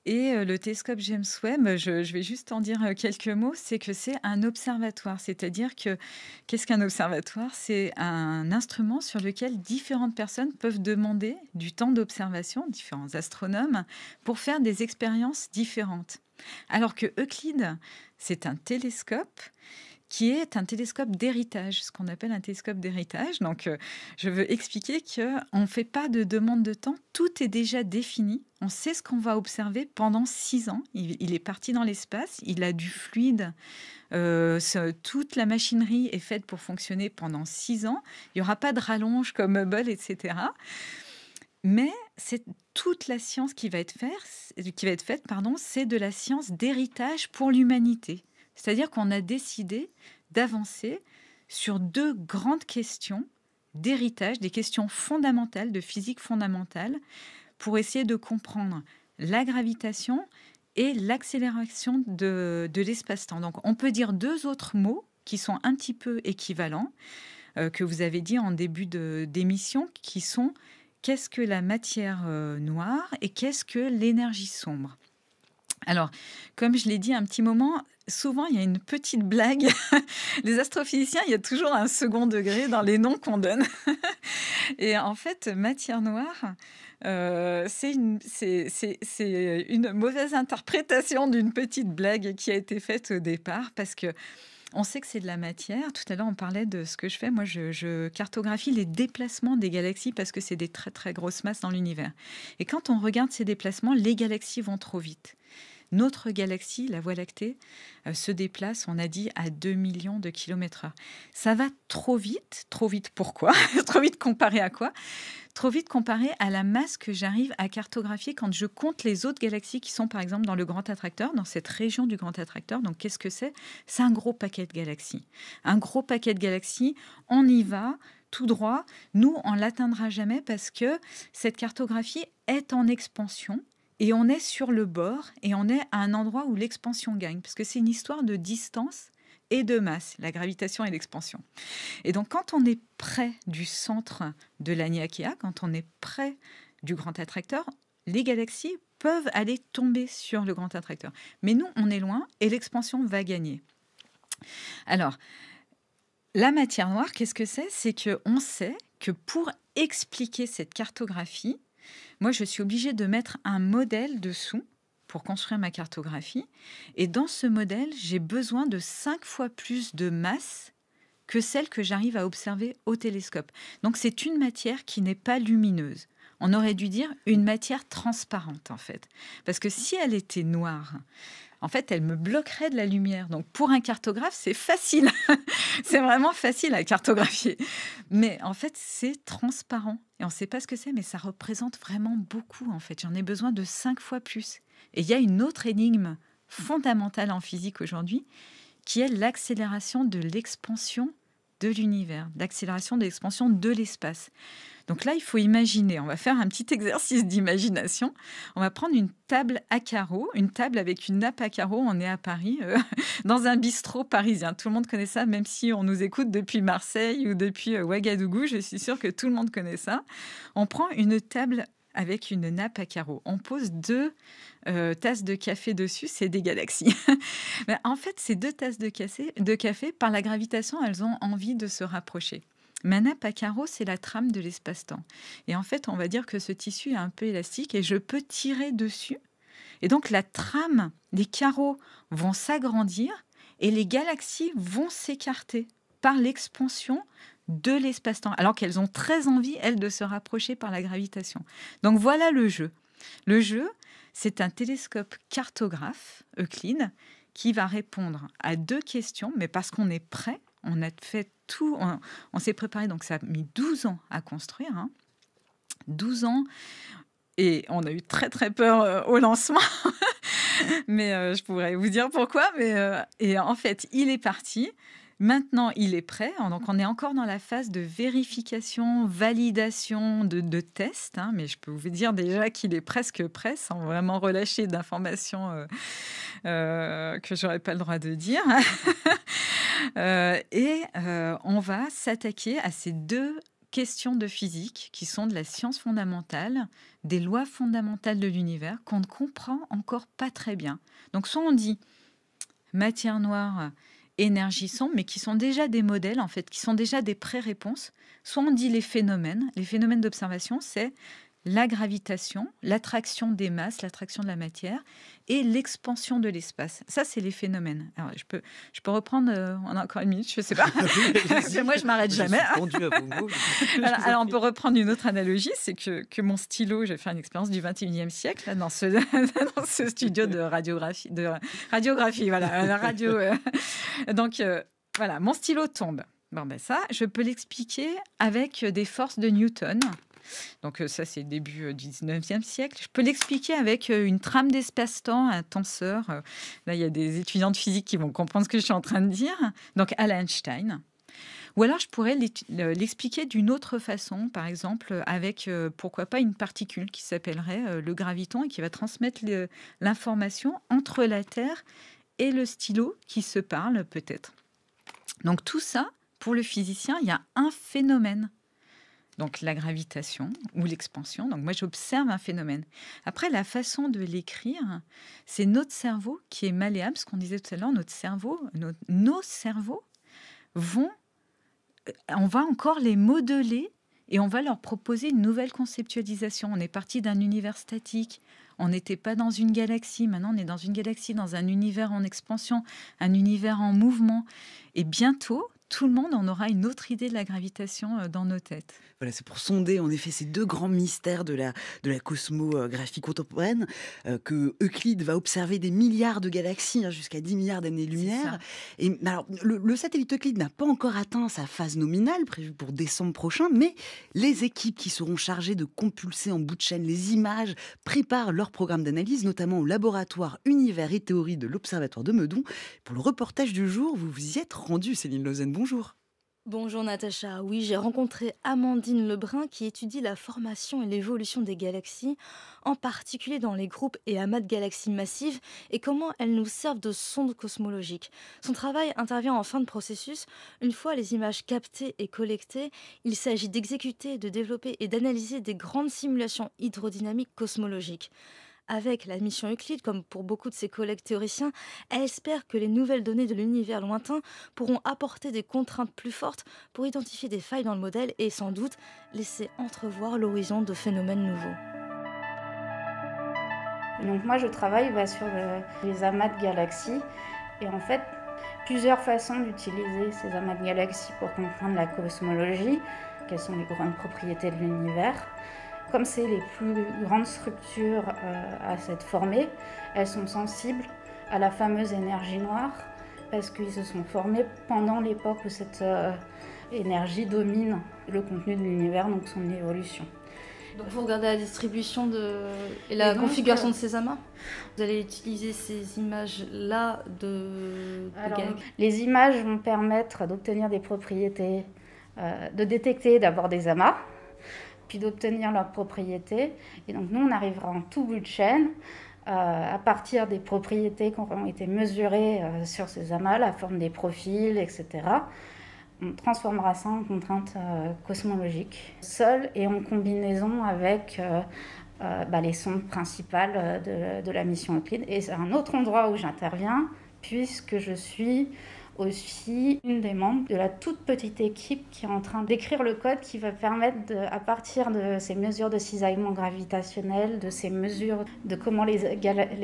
Speaker 3: Et euh, le télescope James Webb, je, je vais juste en dire quelques mots, c'est que c'est un observatoire. C'est-à-dire que, qu'est-ce qu'un observatoire? C'est un instrument sur lequel différentes personnes peuvent demander du temps d'observation, différents astronomes, pour faire des expériences différentes. Alors que Euclide, c'est un télescope qui est un télescope d'héritage, ce qu'on appelle un télescope d'héritage. Donc, euh, je veux expliquer qu'on ne fait pas de demande de temps, tout est déjà défini. On sait ce qu'on va observer pendant six ans. Il, est parti dans l'espace, il a du fluide. Euh, toute la machinerie est faite pour fonctionner pendant six ans. Il n'y aura pas de rallonge comme Hubble, etc. Mais c'est toute la science qui va être faite, pardon, c'est de la science d'héritage pour l'humanité. C'est-à-dire qu'on a décidé d'avancer sur deux grandes questions d'héritage, des questions fondamentales, de physique fondamentale, pour essayer de comprendre la gravitation et l'accélération de, l'espace-temps. Donc on peut dire deux autres mots qui sont un petit peu équivalents, euh, que vous avez dit en début d'émission, qui sont qu'est-ce que la matière euh, noire et qu'est-ce que l'énergie sombre? Alors, comme je l'ai dit un petit moment, souvent il y a une petite blague. les astrophysiciens, il y a toujours un second degré dans les noms qu'on donne. et en fait, matière noire, euh, c'est une, une, mauvaise interprétation d'une petite blague qui a été faite au départ parce que on sait que c'est de la matière. Tout à l'heure, on parlait de ce que je fais. Moi, je, cartographie les déplacements des galaxies parce que c'est des très très grosses masses dans l'univers. Et quand on regarde ces déplacements, les galaxies vont trop vite. Notre galaxie, la Voie lactée, euh, se déplace, on a dit, à 2 millions de kilomètres heure. Ça va trop vite. Trop vite pourquoi? Trop vite comparé à quoi? Trop vite comparé à la masse que j'arrive à cartographier quand je compte les autres galaxies qui sont par exemple dans le grand attracteur, dans cette région du grand attracteur. Donc qu'est-ce que c'est? C'est un gros paquet de galaxies. Un gros paquet de galaxies, on y va tout droit. Nous, on l'atteindra jamais parce que cette cartographie est en expansion et on est sur le bord et on est à un endroit où l'expansion gagne parce que c'est une histoire de distance et de masse, la gravitation et l'expansion. Et donc quand on est près du centre de l'Aniakea, quand on est près du grand attracteur, les galaxies peuvent aller tomber sur le grand attracteur. Mais nous, on est loin et l'expansion va gagner. Alors, la matière noire, qu'est-ce que c'est? C'est que on sait que pour expliquer cette cartographie, moi, je suis obligée de mettre un modèle dessous pour construire ma cartographie. Et dans ce modèle, j'ai besoin de cinq fois plus de masse que celle que j'arrive à observer au télescope. Donc c'est une matière qui n'est pas lumineuse. On aurait dû dire une matière transparente en fait. Parce que si elle était noire, en fait, elle me bloquerait de la lumière. Donc pour un cartographe, c'est facile. c'est vraiment facile à cartographier. Mais en fait, c'est transparent. Et on ne sait pas ce que c'est, mais ça représente vraiment beaucoup en fait. J'en ai besoin de cinq fois plus. Et il y a une autre énigme fondamentale en physique aujourd'hui, qui est l'accélération de l'expansion de l'univers, l'accélération de l'expansion de l'espace. Donc là, il faut imaginer, on va faire un petit exercice d'imagination. On va prendre une table à carreaux, une table avec une nappe à carreaux. On est à Paris, euh, dans un bistrot parisien. Tout le monde connaît ça, même si on nous écoute depuis Marseille ou depuis euh, Ouagadougou. Je suis sûre que tout le monde connaît ça. On prend une table avec une nappe à carreaux. On pose deux euh, tasses de café dessus, c'est des galaxies. En fait, ces deux tasses de café, par la gravitation, elles ont envie de se rapprocher. Ma nappe à carreaux, c'est la trame de l'espace-temps. Et en fait, on va dire que ce tissu est un peu élastique et je peux tirer dessus. Et donc, la trame, les carreaux vont s'agrandir et les galaxies vont s'écarter par l'expansion de l'espace-temps, alors qu'elles ont très envie, elles, de se rapprocher par la gravitation. Donc voilà le jeu. Le jeu, c'est un télescope cartographe, Euclide, qui va répondre à deux questions, mais parce qu'on est prêt, on a fait tout, on, s'est préparé, donc ça a mis 12 ans à construire. 12 hein. ans, et on a eu très très peur euh, au lancement. mais euh, je pourrais vous dire pourquoi. Mais euh, et en fait, il est parti. Maintenant, il est prêt. Donc, on est encore dans la phase de vérification, validation, de, de test. Hein. mais je peux vous dire déjà qu'il est presque prêt, sans vraiment relâcher d'informations euh, euh, que j'aurais pas le droit de dire. et on va s'attaquer à ces deux questions de physique qui sont de la science fondamentale, des lois fondamentales de l'univers qu'on ne comprend encore pas très bien. Donc soit on dit matière noire, énergie sombre, mais qui sont déjà des modèles, en fait, qui sont déjà des pré-réponses. Soit on dit les phénomènes. Les phénomènes d'observation, c'est la gravitation, l'attraction des masses, l'attraction de la matière et l'expansion de l'espace. Ça, c'est les phénomènes. Alors, je peux, je peux reprendre, euh, on a encore une minute, je ne sais pas. Moi, je m'arrête jamais. alors, on peut reprendre une autre analogie, c'est que, que mon stylo, j'ai fait une expérience du 21e siècle là, dans, ce, dans ce studio de radiographie. De radiographie, voilà. Radio, euh. donc, euh, voilà, mon stylo tombe. Bon, ben ça, je peux l'expliquer avec des forces de Newton. Donc euh, ça, c'est début euh, du 19e siècle. Je peux l'expliquer avec euh, une trame d'espace-temps, un tenseur. Là, il y a des étudiants de physique qui vont comprendre ce que je suis en train de dire. Donc à Einstein. Ou alors, je pourrais l'expliquer d'une autre façon, par exemple, avec, pourquoi pas, une particule qui s'appellerait le graviton et qui va transmettre l'information entre la Terre et le stylo qui se parle peut-être. Donc tout ça, pour le physicien, il y a un phénomène donc la gravitation ou l'expansion. Donc moi, j'observe un phénomène. Après, la façon de l'écrire, c'est notre cerveau qui est malléable. Ce qu'on disait tout à l'heure, notre cerveau, nos, cerveaux vont, euh, on va encore les modeler et on va leur proposer une nouvelle conceptualisation. On est parti d'un univers statique. On n'était pas dans une galaxie. Maintenant, on est dans une galaxie, dans un univers en expansion, un univers en mouvement. Et bientôt, tout le monde en aura une autre idée de la gravitation euh, dans nos têtes.
Speaker 2: Voilà, c'est pour sonder en effet ces deux grands mystères de la, de la cosmographie contemporaine euh, que Euclide va observer des milliards de galaxies hein, jusqu'à 10 milliards d'années-lumière. Et alors, le, satellite Euclide n'a pas encore atteint sa phase nominale prévue pour décembre prochain, mais les équipes qui seront chargées de compulser en bout de chaîne les images préparent leur programme d'analyse, notamment au laboratoire Univers et Théorie de l'Observatoire de Meudon. Pour le reportage du jour, vous vous y êtes rendu, Céline Lausanne. Bonjour.
Speaker 5: Bonjour Natacha. Oui, j'ai rencontré Amandine Lebrun qui étudie la formation et l'évolution des galaxies, en particulier dans les groupes et amas de galaxies massives, et comment elles nous servent de sonde cosmologique. Son travail intervient en fin de processus. Une fois les images captées et collectées, il s'agit d'exécuter, de développer et d'analyser des grandes simulations hydrodynamiques cosmologiques. Avec la mission Euclide, comme pour beaucoup de ses collègues théoriciens, elle espère que les nouvelles données de l'univers lointain pourront apporter des contraintes plus fortes pour identifier des failles dans le modèle et sans doute laisser entrevoir l'horizon de phénomènes nouveaux.
Speaker 6: Donc moi je travaille bah, sur les amas de galaxies et en fait plusieurs façons d'utiliser ces amas de galaxies pour comprendre la cosmologie, quelles sont les grandes propriétés de l'univers. Comme c'est les plus grandes structures euh, à s'être formées, elles sont sensibles à la fameuse énergie noire parce qu'ils se sont formés pendant l'époque où cette euh, énergie domine le contenu de l'univers, donc son évolution.
Speaker 5: Donc vous regardez la distribution de... et la configuration euh, de ces amas Vous allez utiliser ces images-là de...
Speaker 6: les images vont permettre d'obtenir des propriétés, de détecter d'abord des amas, puis d'obtenir leurs propriétés. Et donc nous, on arrivera en tout bout de chaîne euh, à partir des propriétés qui ont été mesurées euh, sur ces amas, la forme des profils, etc. On transformera ça en contrainte euh, cosmologique, seule et en combinaison avec bah, les sondes principales de, de la mission Euclide. Et c'est un autre endroit où j'interviens, puisque je suis aussi une des membres de la toute petite équipe qui est en train d'écrire le code qui va permettre, à partir de ces mesures de cisaillement gravitationnel, de ces mesures de comment les,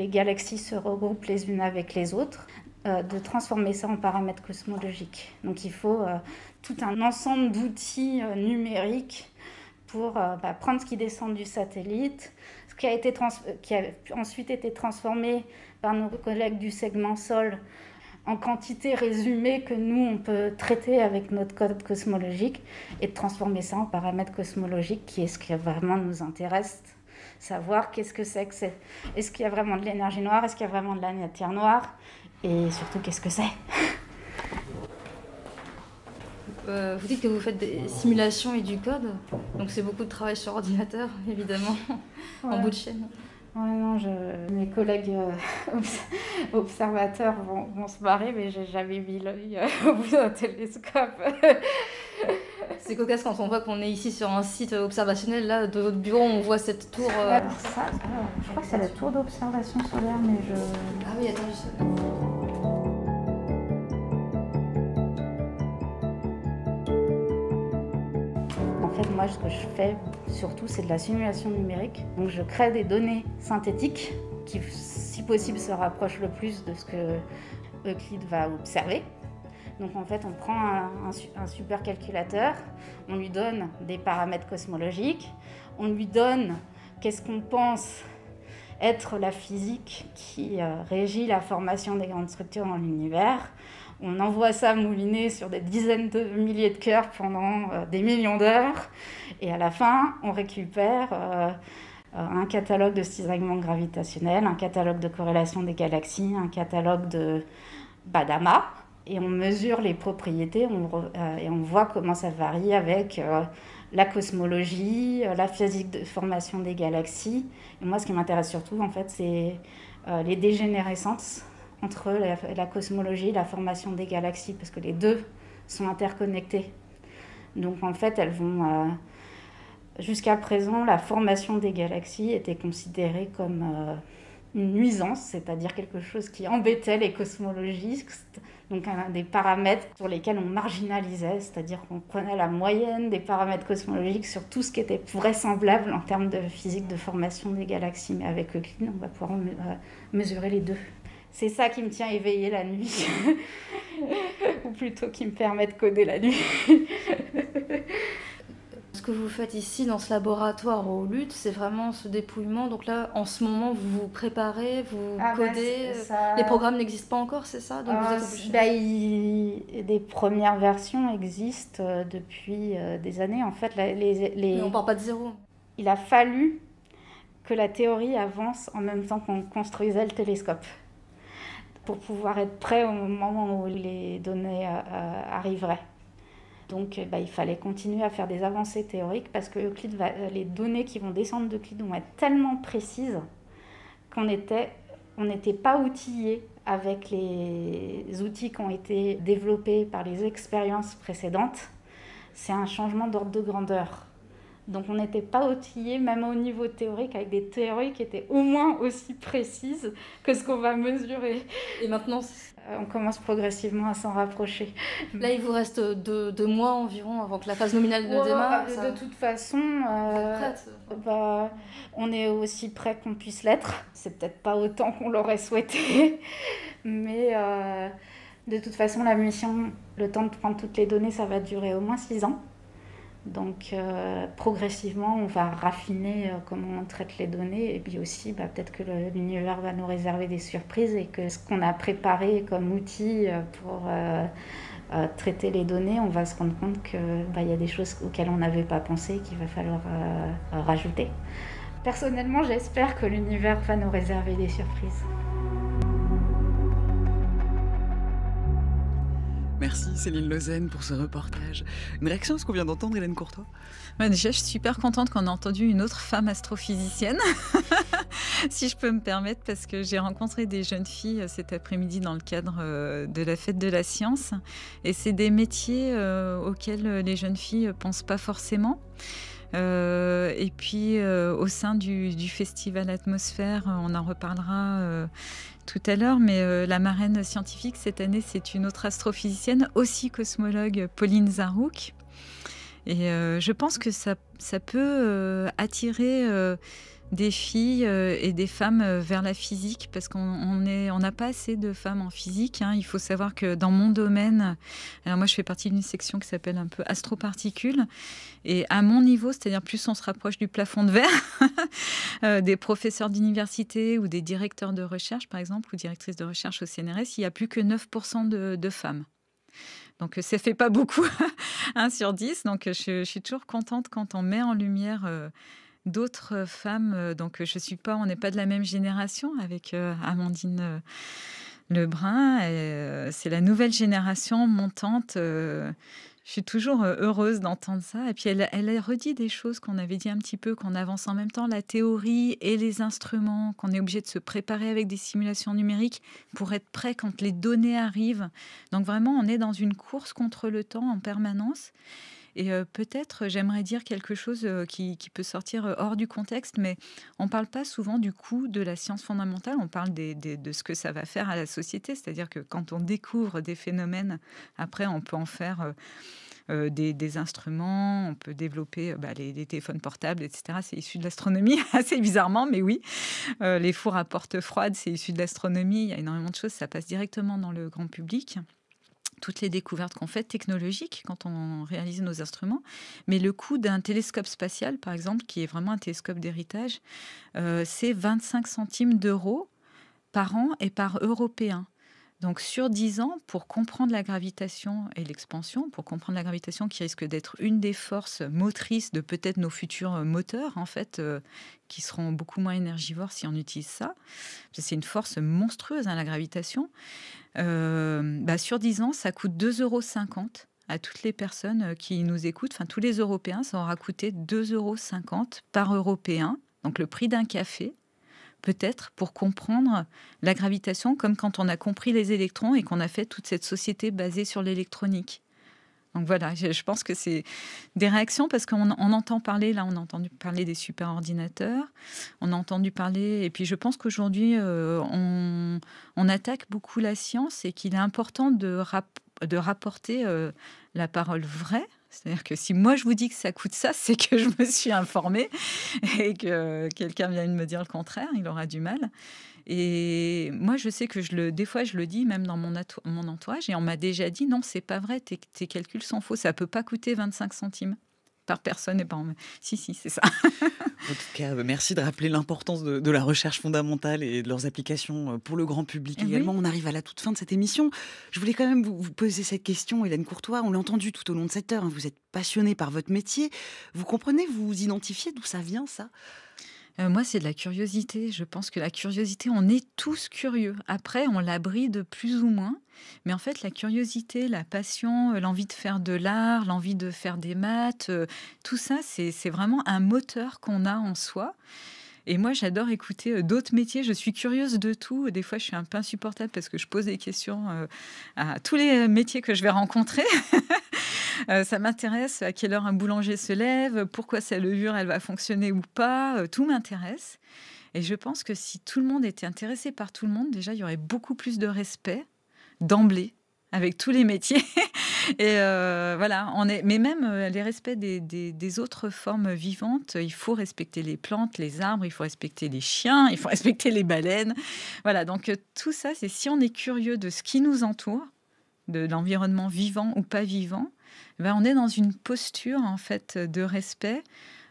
Speaker 6: galaxies se regroupent les unes avec les autres, euh, de transformer ça en paramètres cosmologiques. Donc il faut euh, tout un ensemble d'outils euh, numériques pour bah, prendre ce qui descend du satellite, ce qui a, été qui a ensuite été transformé par nos collègues du segment Sol en quantité résumée que nous, on peut traiter avec notre code cosmologique et de transformer ça en paramètres cosmologiques qui est ce qui vraiment nous intéresse. Savoir qu'est-ce que c'est que c'est. Est-ce qu'il y a vraiment de l'énergie noire? Est-ce qu'il y a vraiment de la matière noire? Et surtout, qu'est-ce que c'est?
Speaker 5: Euh, vous dites que vous faites des simulations et du code, donc c'est beaucoup de travail sur ordinateur, évidemment, en bout de chaîne.
Speaker 6: Non, mes collègues euh, observateurs vont, se marrer, mais j'ai jamais mis l'œil euh, au bout d'un télescope.
Speaker 5: C'est cocasse quand on voit qu'on est ici sur un site observationnel. Là, de votre bureau, on voit cette tour.
Speaker 6: Euh, ça, je crois que c'est la tour d'observation solaire, mais je.
Speaker 5: Ah oui, attends, je
Speaker 6: moi, ce que je fais surtout, c'est de la simulation numérique. Donc, je crée des données synthétiques qui, si possible, se rapprochent le plus de ce que Euclide va observer. Donc, en fait, on prend un, supercalculateur, on lui donne des paramètres cosmologiques, on lui donne qu'est-ce qu'on pense être la physique qui euh, régit la formation des grandes structures dans l'univers. On envoie ça mouliner sur des dizaines de milliers de cœurs pendant euh, des millions d'heures. Et à la fin, on récupère euh, un catalogue de cisaillement gravitationnel, un catalogue de corrélation des galaxies, un catalogue de Badama. Et on mesure les propriétés euh, et on voit comment ça varie avec la cosmologie, la physique de formation des galaxies. Et moi, ce qui m'intéresse surtout, en fait, c'est les dégénérescences entre la, cosmologie et la formation des galaxies, parce que les deux sont interconnectés. Donc en fait, elles vont... Euh, jusqu'à présent, la formation des galaxies était considérée comme euh, une nuisance, c'est-à-dire quelque chose qui embêtait les cosmologistes, donc un des paramètres sur lesquels on marginalisait, c'est-à-dire qu'on prenait la moyenne des paramètres cosmologiques sur tout ce qui était vraisemblable en termes de physique de formation des galaxies. Mais avec Euclide, on va pouvoir euh, mesurer les deux c'est ça qui me tient éveillée la nuit, ou plutôt qui me permet de coder la nuit.
Speaker 5: ce que vous faites ici dans ce laboratoire au LUT, c'est vraiment ce dépouillement. Donc là, en ce moment, vous vous préparez, vous ah bah, codez. Les programmes n'existent pas encore, c'est ça?
Speaker 6: Donc ah, bah, Des premières versions existent euh, depuis euh, des années. En fait, les, les...
Speaker 5: Mais on part pas de zéro.
Speaker 6: Il a fallu que la théorie avance en même temps qu'on construisait le télescope pour pouvoir être prêt au moment où les données euh, euh, arriveraient. Donc bah, il fallait continuer à faire des avancées théoriques parce que Euclide euh, les données qui vont descendre d'Euclide vont être tellement précises qu'on était, on n'était pas outillé avec les outils qui ont été développés par les expériences précédentes. C'est un changement d'ordre de grandeur. Donc on n'était pas outillé, même au niveau théorique, avec des théories qui étaient au moins aussi précises que ce qu'on va mesurer.
Speaker 5: Et maintenant,
Speaker 6: euh, on commence progressivement à s'en rapprocher.
Speaker 5: Là, il vous reste deux, mois environ avant que la phase nominale ne démarre.
Speaker 6: De toute façon, euh, bah, on est aussi prêt qu'on puisse l'être. C'est peut-être pas autant qu'on l'aurait souhaité, mais euh, de toute façon, la mission, le temps de prendre toutes les données, ça va durer au moins six ans. Donc euh, progressivement, on va raffiner euh, comment on traite les données et puis aussi bah, peut-être que l'univers va nous réserver des surprises et que ce qu'on a préparé comme outil euh, pour traiter les données, on va se rendre compte qu'il bah, y a des choses auxquelles on n'avait pas pensé qu'il va falloir rajouter. Personnellement, j'espère que l'univers va nous réserver des surprises.
Speaker 2: Céline Lausanne pour ce reportage. Une réaction à ce qu'on vient d'entendre, Hélène Courtois?
Speaker 3: Bah, Déjà, je suis super contente qu'on ait entendu une autre femme astrophysicienne, si je peux me permettre, parce que j'ai rencontré des jeunes filles euh, cet après-midi dans le cadre euh, de la fête de la science. Et c'est des métiers euh, auxquels les jeunes filles ne pensent pas forcément. et puis au sein du, festival Atmosphère, on en reparlera tout à l'heure, mais euh, la marraine scientifique cette année, c'est une autre astrophysicienne, aussi cosmologue, Pauline Zarouk. Et euh, je pense que ça, peut euh, attirer des filles euh, et des femmes euh, vers la physique parce qu'on n'a pas assez de femmes en physique. Hein. Il faut savoir que dans mon domaine, alors moi je fais partie d'une section qui s'appelle un peu astroparticules et à mon niveau, c'est-à-dire plus on se rapproche du plafond de verre, euh, des professeurs d'université ou des directeurs de recherche par exemple ou directrices de recherche au CNRS, il n'y a plus que 9% de, femmes. Donc ça fait pas beaucoup, 1 sur 10. Donc je, suis toujours contente quand on met en lumière d'autres femmes. Euh, donc, je suis pas, on n'est pas de la même génération avec euh, Amandine euh, Lebrun. C'est la nouvelle génération montante. Je suis toujours heureuse d'entendre ça. Et puis, elle, redit des choses qu'on avait dit un petit peu, qu'on avance en même temps la théorie et les instruments, qu'on est obligé de se préparer avec des simulations numériques pour être prêt quand les données arrivent. Donc, vraiment, on est dans une course contre le temps en permanence. Et peut-être, j'aimerais dire quelque chose qui, peut sortir hors du contexte, mais on ne parle pas souvent du coût de la science fondamentale, on parle de ce que ça va faire à la société. C'est-à-dire que quand on découvre des phénomènes, après, on peut en faire... des, instruments, on peut développer bah, les, téléphones portables, etc. C'est issu de l'astronomie, assez bizarrement, mais oui. les fours à porte froide, c'est issu de l'astronomie. Il y a énormément de choses, ça passe directement dans le grand public toutes les découvertes qu'on fait technologiques quand on réalise nos instruments. Mais le coût d'un télescope spatial, par exemple, qui est vraiment un télescope d'héritage, euh, c'est 25 centimes d'euros par an et par européen. Donc sur 10 ans, pour comprendre la gravitation et l'expansion, pour comprendre la gravitation qui risque d'être une des forces motrices de peut-être nos futurs moteurs, en fait, euh, qui seront beaucoup moins énergivores si on utilise ça. C'est une force monstrueuse, hein, la gravitation. Euh, bah, sur 10 ans, ça coûte 2,50 euros à toutes les personnes qui nous écoutent, enfin tous les Européens, ça aura coûté 2,50 euros par Européen, donc le prix d'un café peut-être pour comprendre la gravitation, comme quand on a compris les électrons et qu'on a fait toute cette société basée sur l'électronique. Donc voilà, je, pense que c'est des réactions parce qu'on entend parler, là on a entendu parler des superordinateurs, on a entendu parler, et puis je pense qu'aujourd'hui euh, on, attaque beaucoup la science et qu'il est important de, rapporter euh, la parole vraie c'est-à-dire que si moi je vous dis que ça coûte ça, c'est que je me suis informée et que quelqu'un vient de me dire le contraire, il aura du mal. Et moi, je sais que je le, des fois, je le dis même dans mon, entourage, et on m'a déjà dit non, c'est pas vrai, tes, tes calculs sont faux, ça peut pas coûter 25 centimes par personne et par... Si, si, c'est ça.
Speaker 2: en tout cas, euh, merci de rappeler l'importance de, la recherche fondamentale et de leurs applications euh, pour le grand public eh également. On arrive à la toute fin de cette émission. Je voulais quand même vous, poser cette question, Hélène Courtois. On l'a entendu tout au long de cette heure. Hein. Vous êtes passionnée par votre métier. Vous comprenez, vous vous identifiez d'où ça vient, ça?
Speaker 3: Euh, moi, c'est de la curiosité. Je pense que la curiosité, on est tous curieux. Après, on la bride plus ou moins. Mais en fait, la curiosité, la passion, euh, l'envie de faire de l'art, l'envie de faire des maths, euh, tout ça, c'est vraiment un moteur qu'on a en soi. Et moi, j'adore écouter d'autres métiers. Je suis curieuse de tout. Des fois, je suis un peu insupportable parce que je pose des questions à tous les métiers que je vais rencontrer. Euh, ça m'intéresse à quelle heure un boulanger se lève, pourquoi sa levure elle va fonctionner ou pas. Euh, tout m'intéresse. Et je pense que si tout le monde était intéressé par tout le monde, déjà il y aurait beaucoup plus de respect d'emblée avec tous les métiers. Et euh, voilà, on est, mais même les respects des, des, autres formes vivantes, il faut respecter les plantes, les arbres, il faut respecter les chiens, il faut respecter les baleines. Voilà, donc tout ça, c'est si on est curieux de ce qui nous entoure, de l'environnement vivant ou pas vivant, ben, on est dans une posture en fait de respect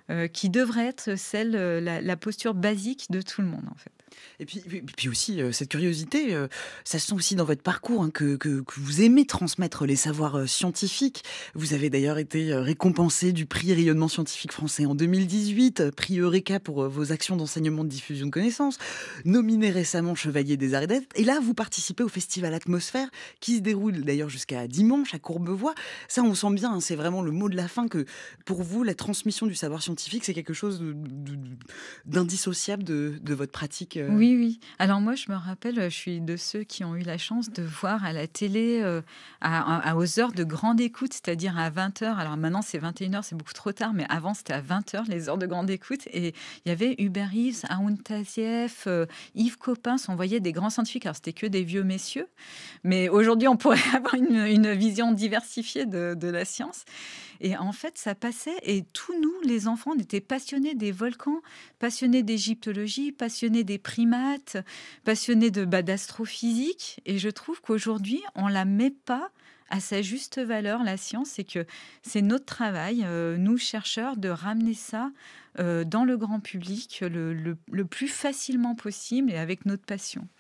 Speaker 3: euh, qui devrait être celle, euh, la, posture basique de tout le monde en fait.
Speaker 2: Et puis, aussi, euh, cette curiosité, euh, ça se sent aussi dans votre parcours, hein, que, que, vous aimez transmettre les savoirs euh, scientifiques. Vous avez d'ailleurs été récompensé du prix rayonnement scientifique français en 2018, prix Eureka pour vos actions d'enseignement de diffusion de connaissances, nominé récemment chevalier des arts et Et là, vous participez au festival Atmosphère, qui se déroule d'ailleurs jusqu'à dimanche à Courbevoie. Ça, on sent bien, hein, c'est vraiment le mot de la fin, que pour vous, la transmission du savoir scientifique, c'est quelque chose d'indissociable de, de, votre pratique
Speaker 3: oui, oui. Alors moi, je me rappelle, je suis de ceux qui ont eu la chance de voir à la télé euh, à, aux heures de grande écoute, c'est-à-dire à 20h. Alors maintenant, c'est 21h, c'est beaucoup trop tard, mais avant, c'était à 20h, les heures de grande écoute. Et il y avait Hubert Reeves, Aoun Tazieff, euh, Yves Coppens, on voyait des grands scientifiques. Alors, c'était que des vieux messieurs. Mais aujourd'hui, on pourrait avoir une, vision diversifiée de la science. Et en fait, ça passait et tous nous, les enfants, on était passionnés des volcans, passionnés d'égyptologie, passionnés des primates, passionnés de bah, d'astrophysique. Et je trouve qu'aujourd'hui, on la met pas à sa juste valeur, la science, et que c'est notre travail, euh, nous chercheurs, de ramener ça euh, dans le grand public le plus facilement possible et avec notre passion.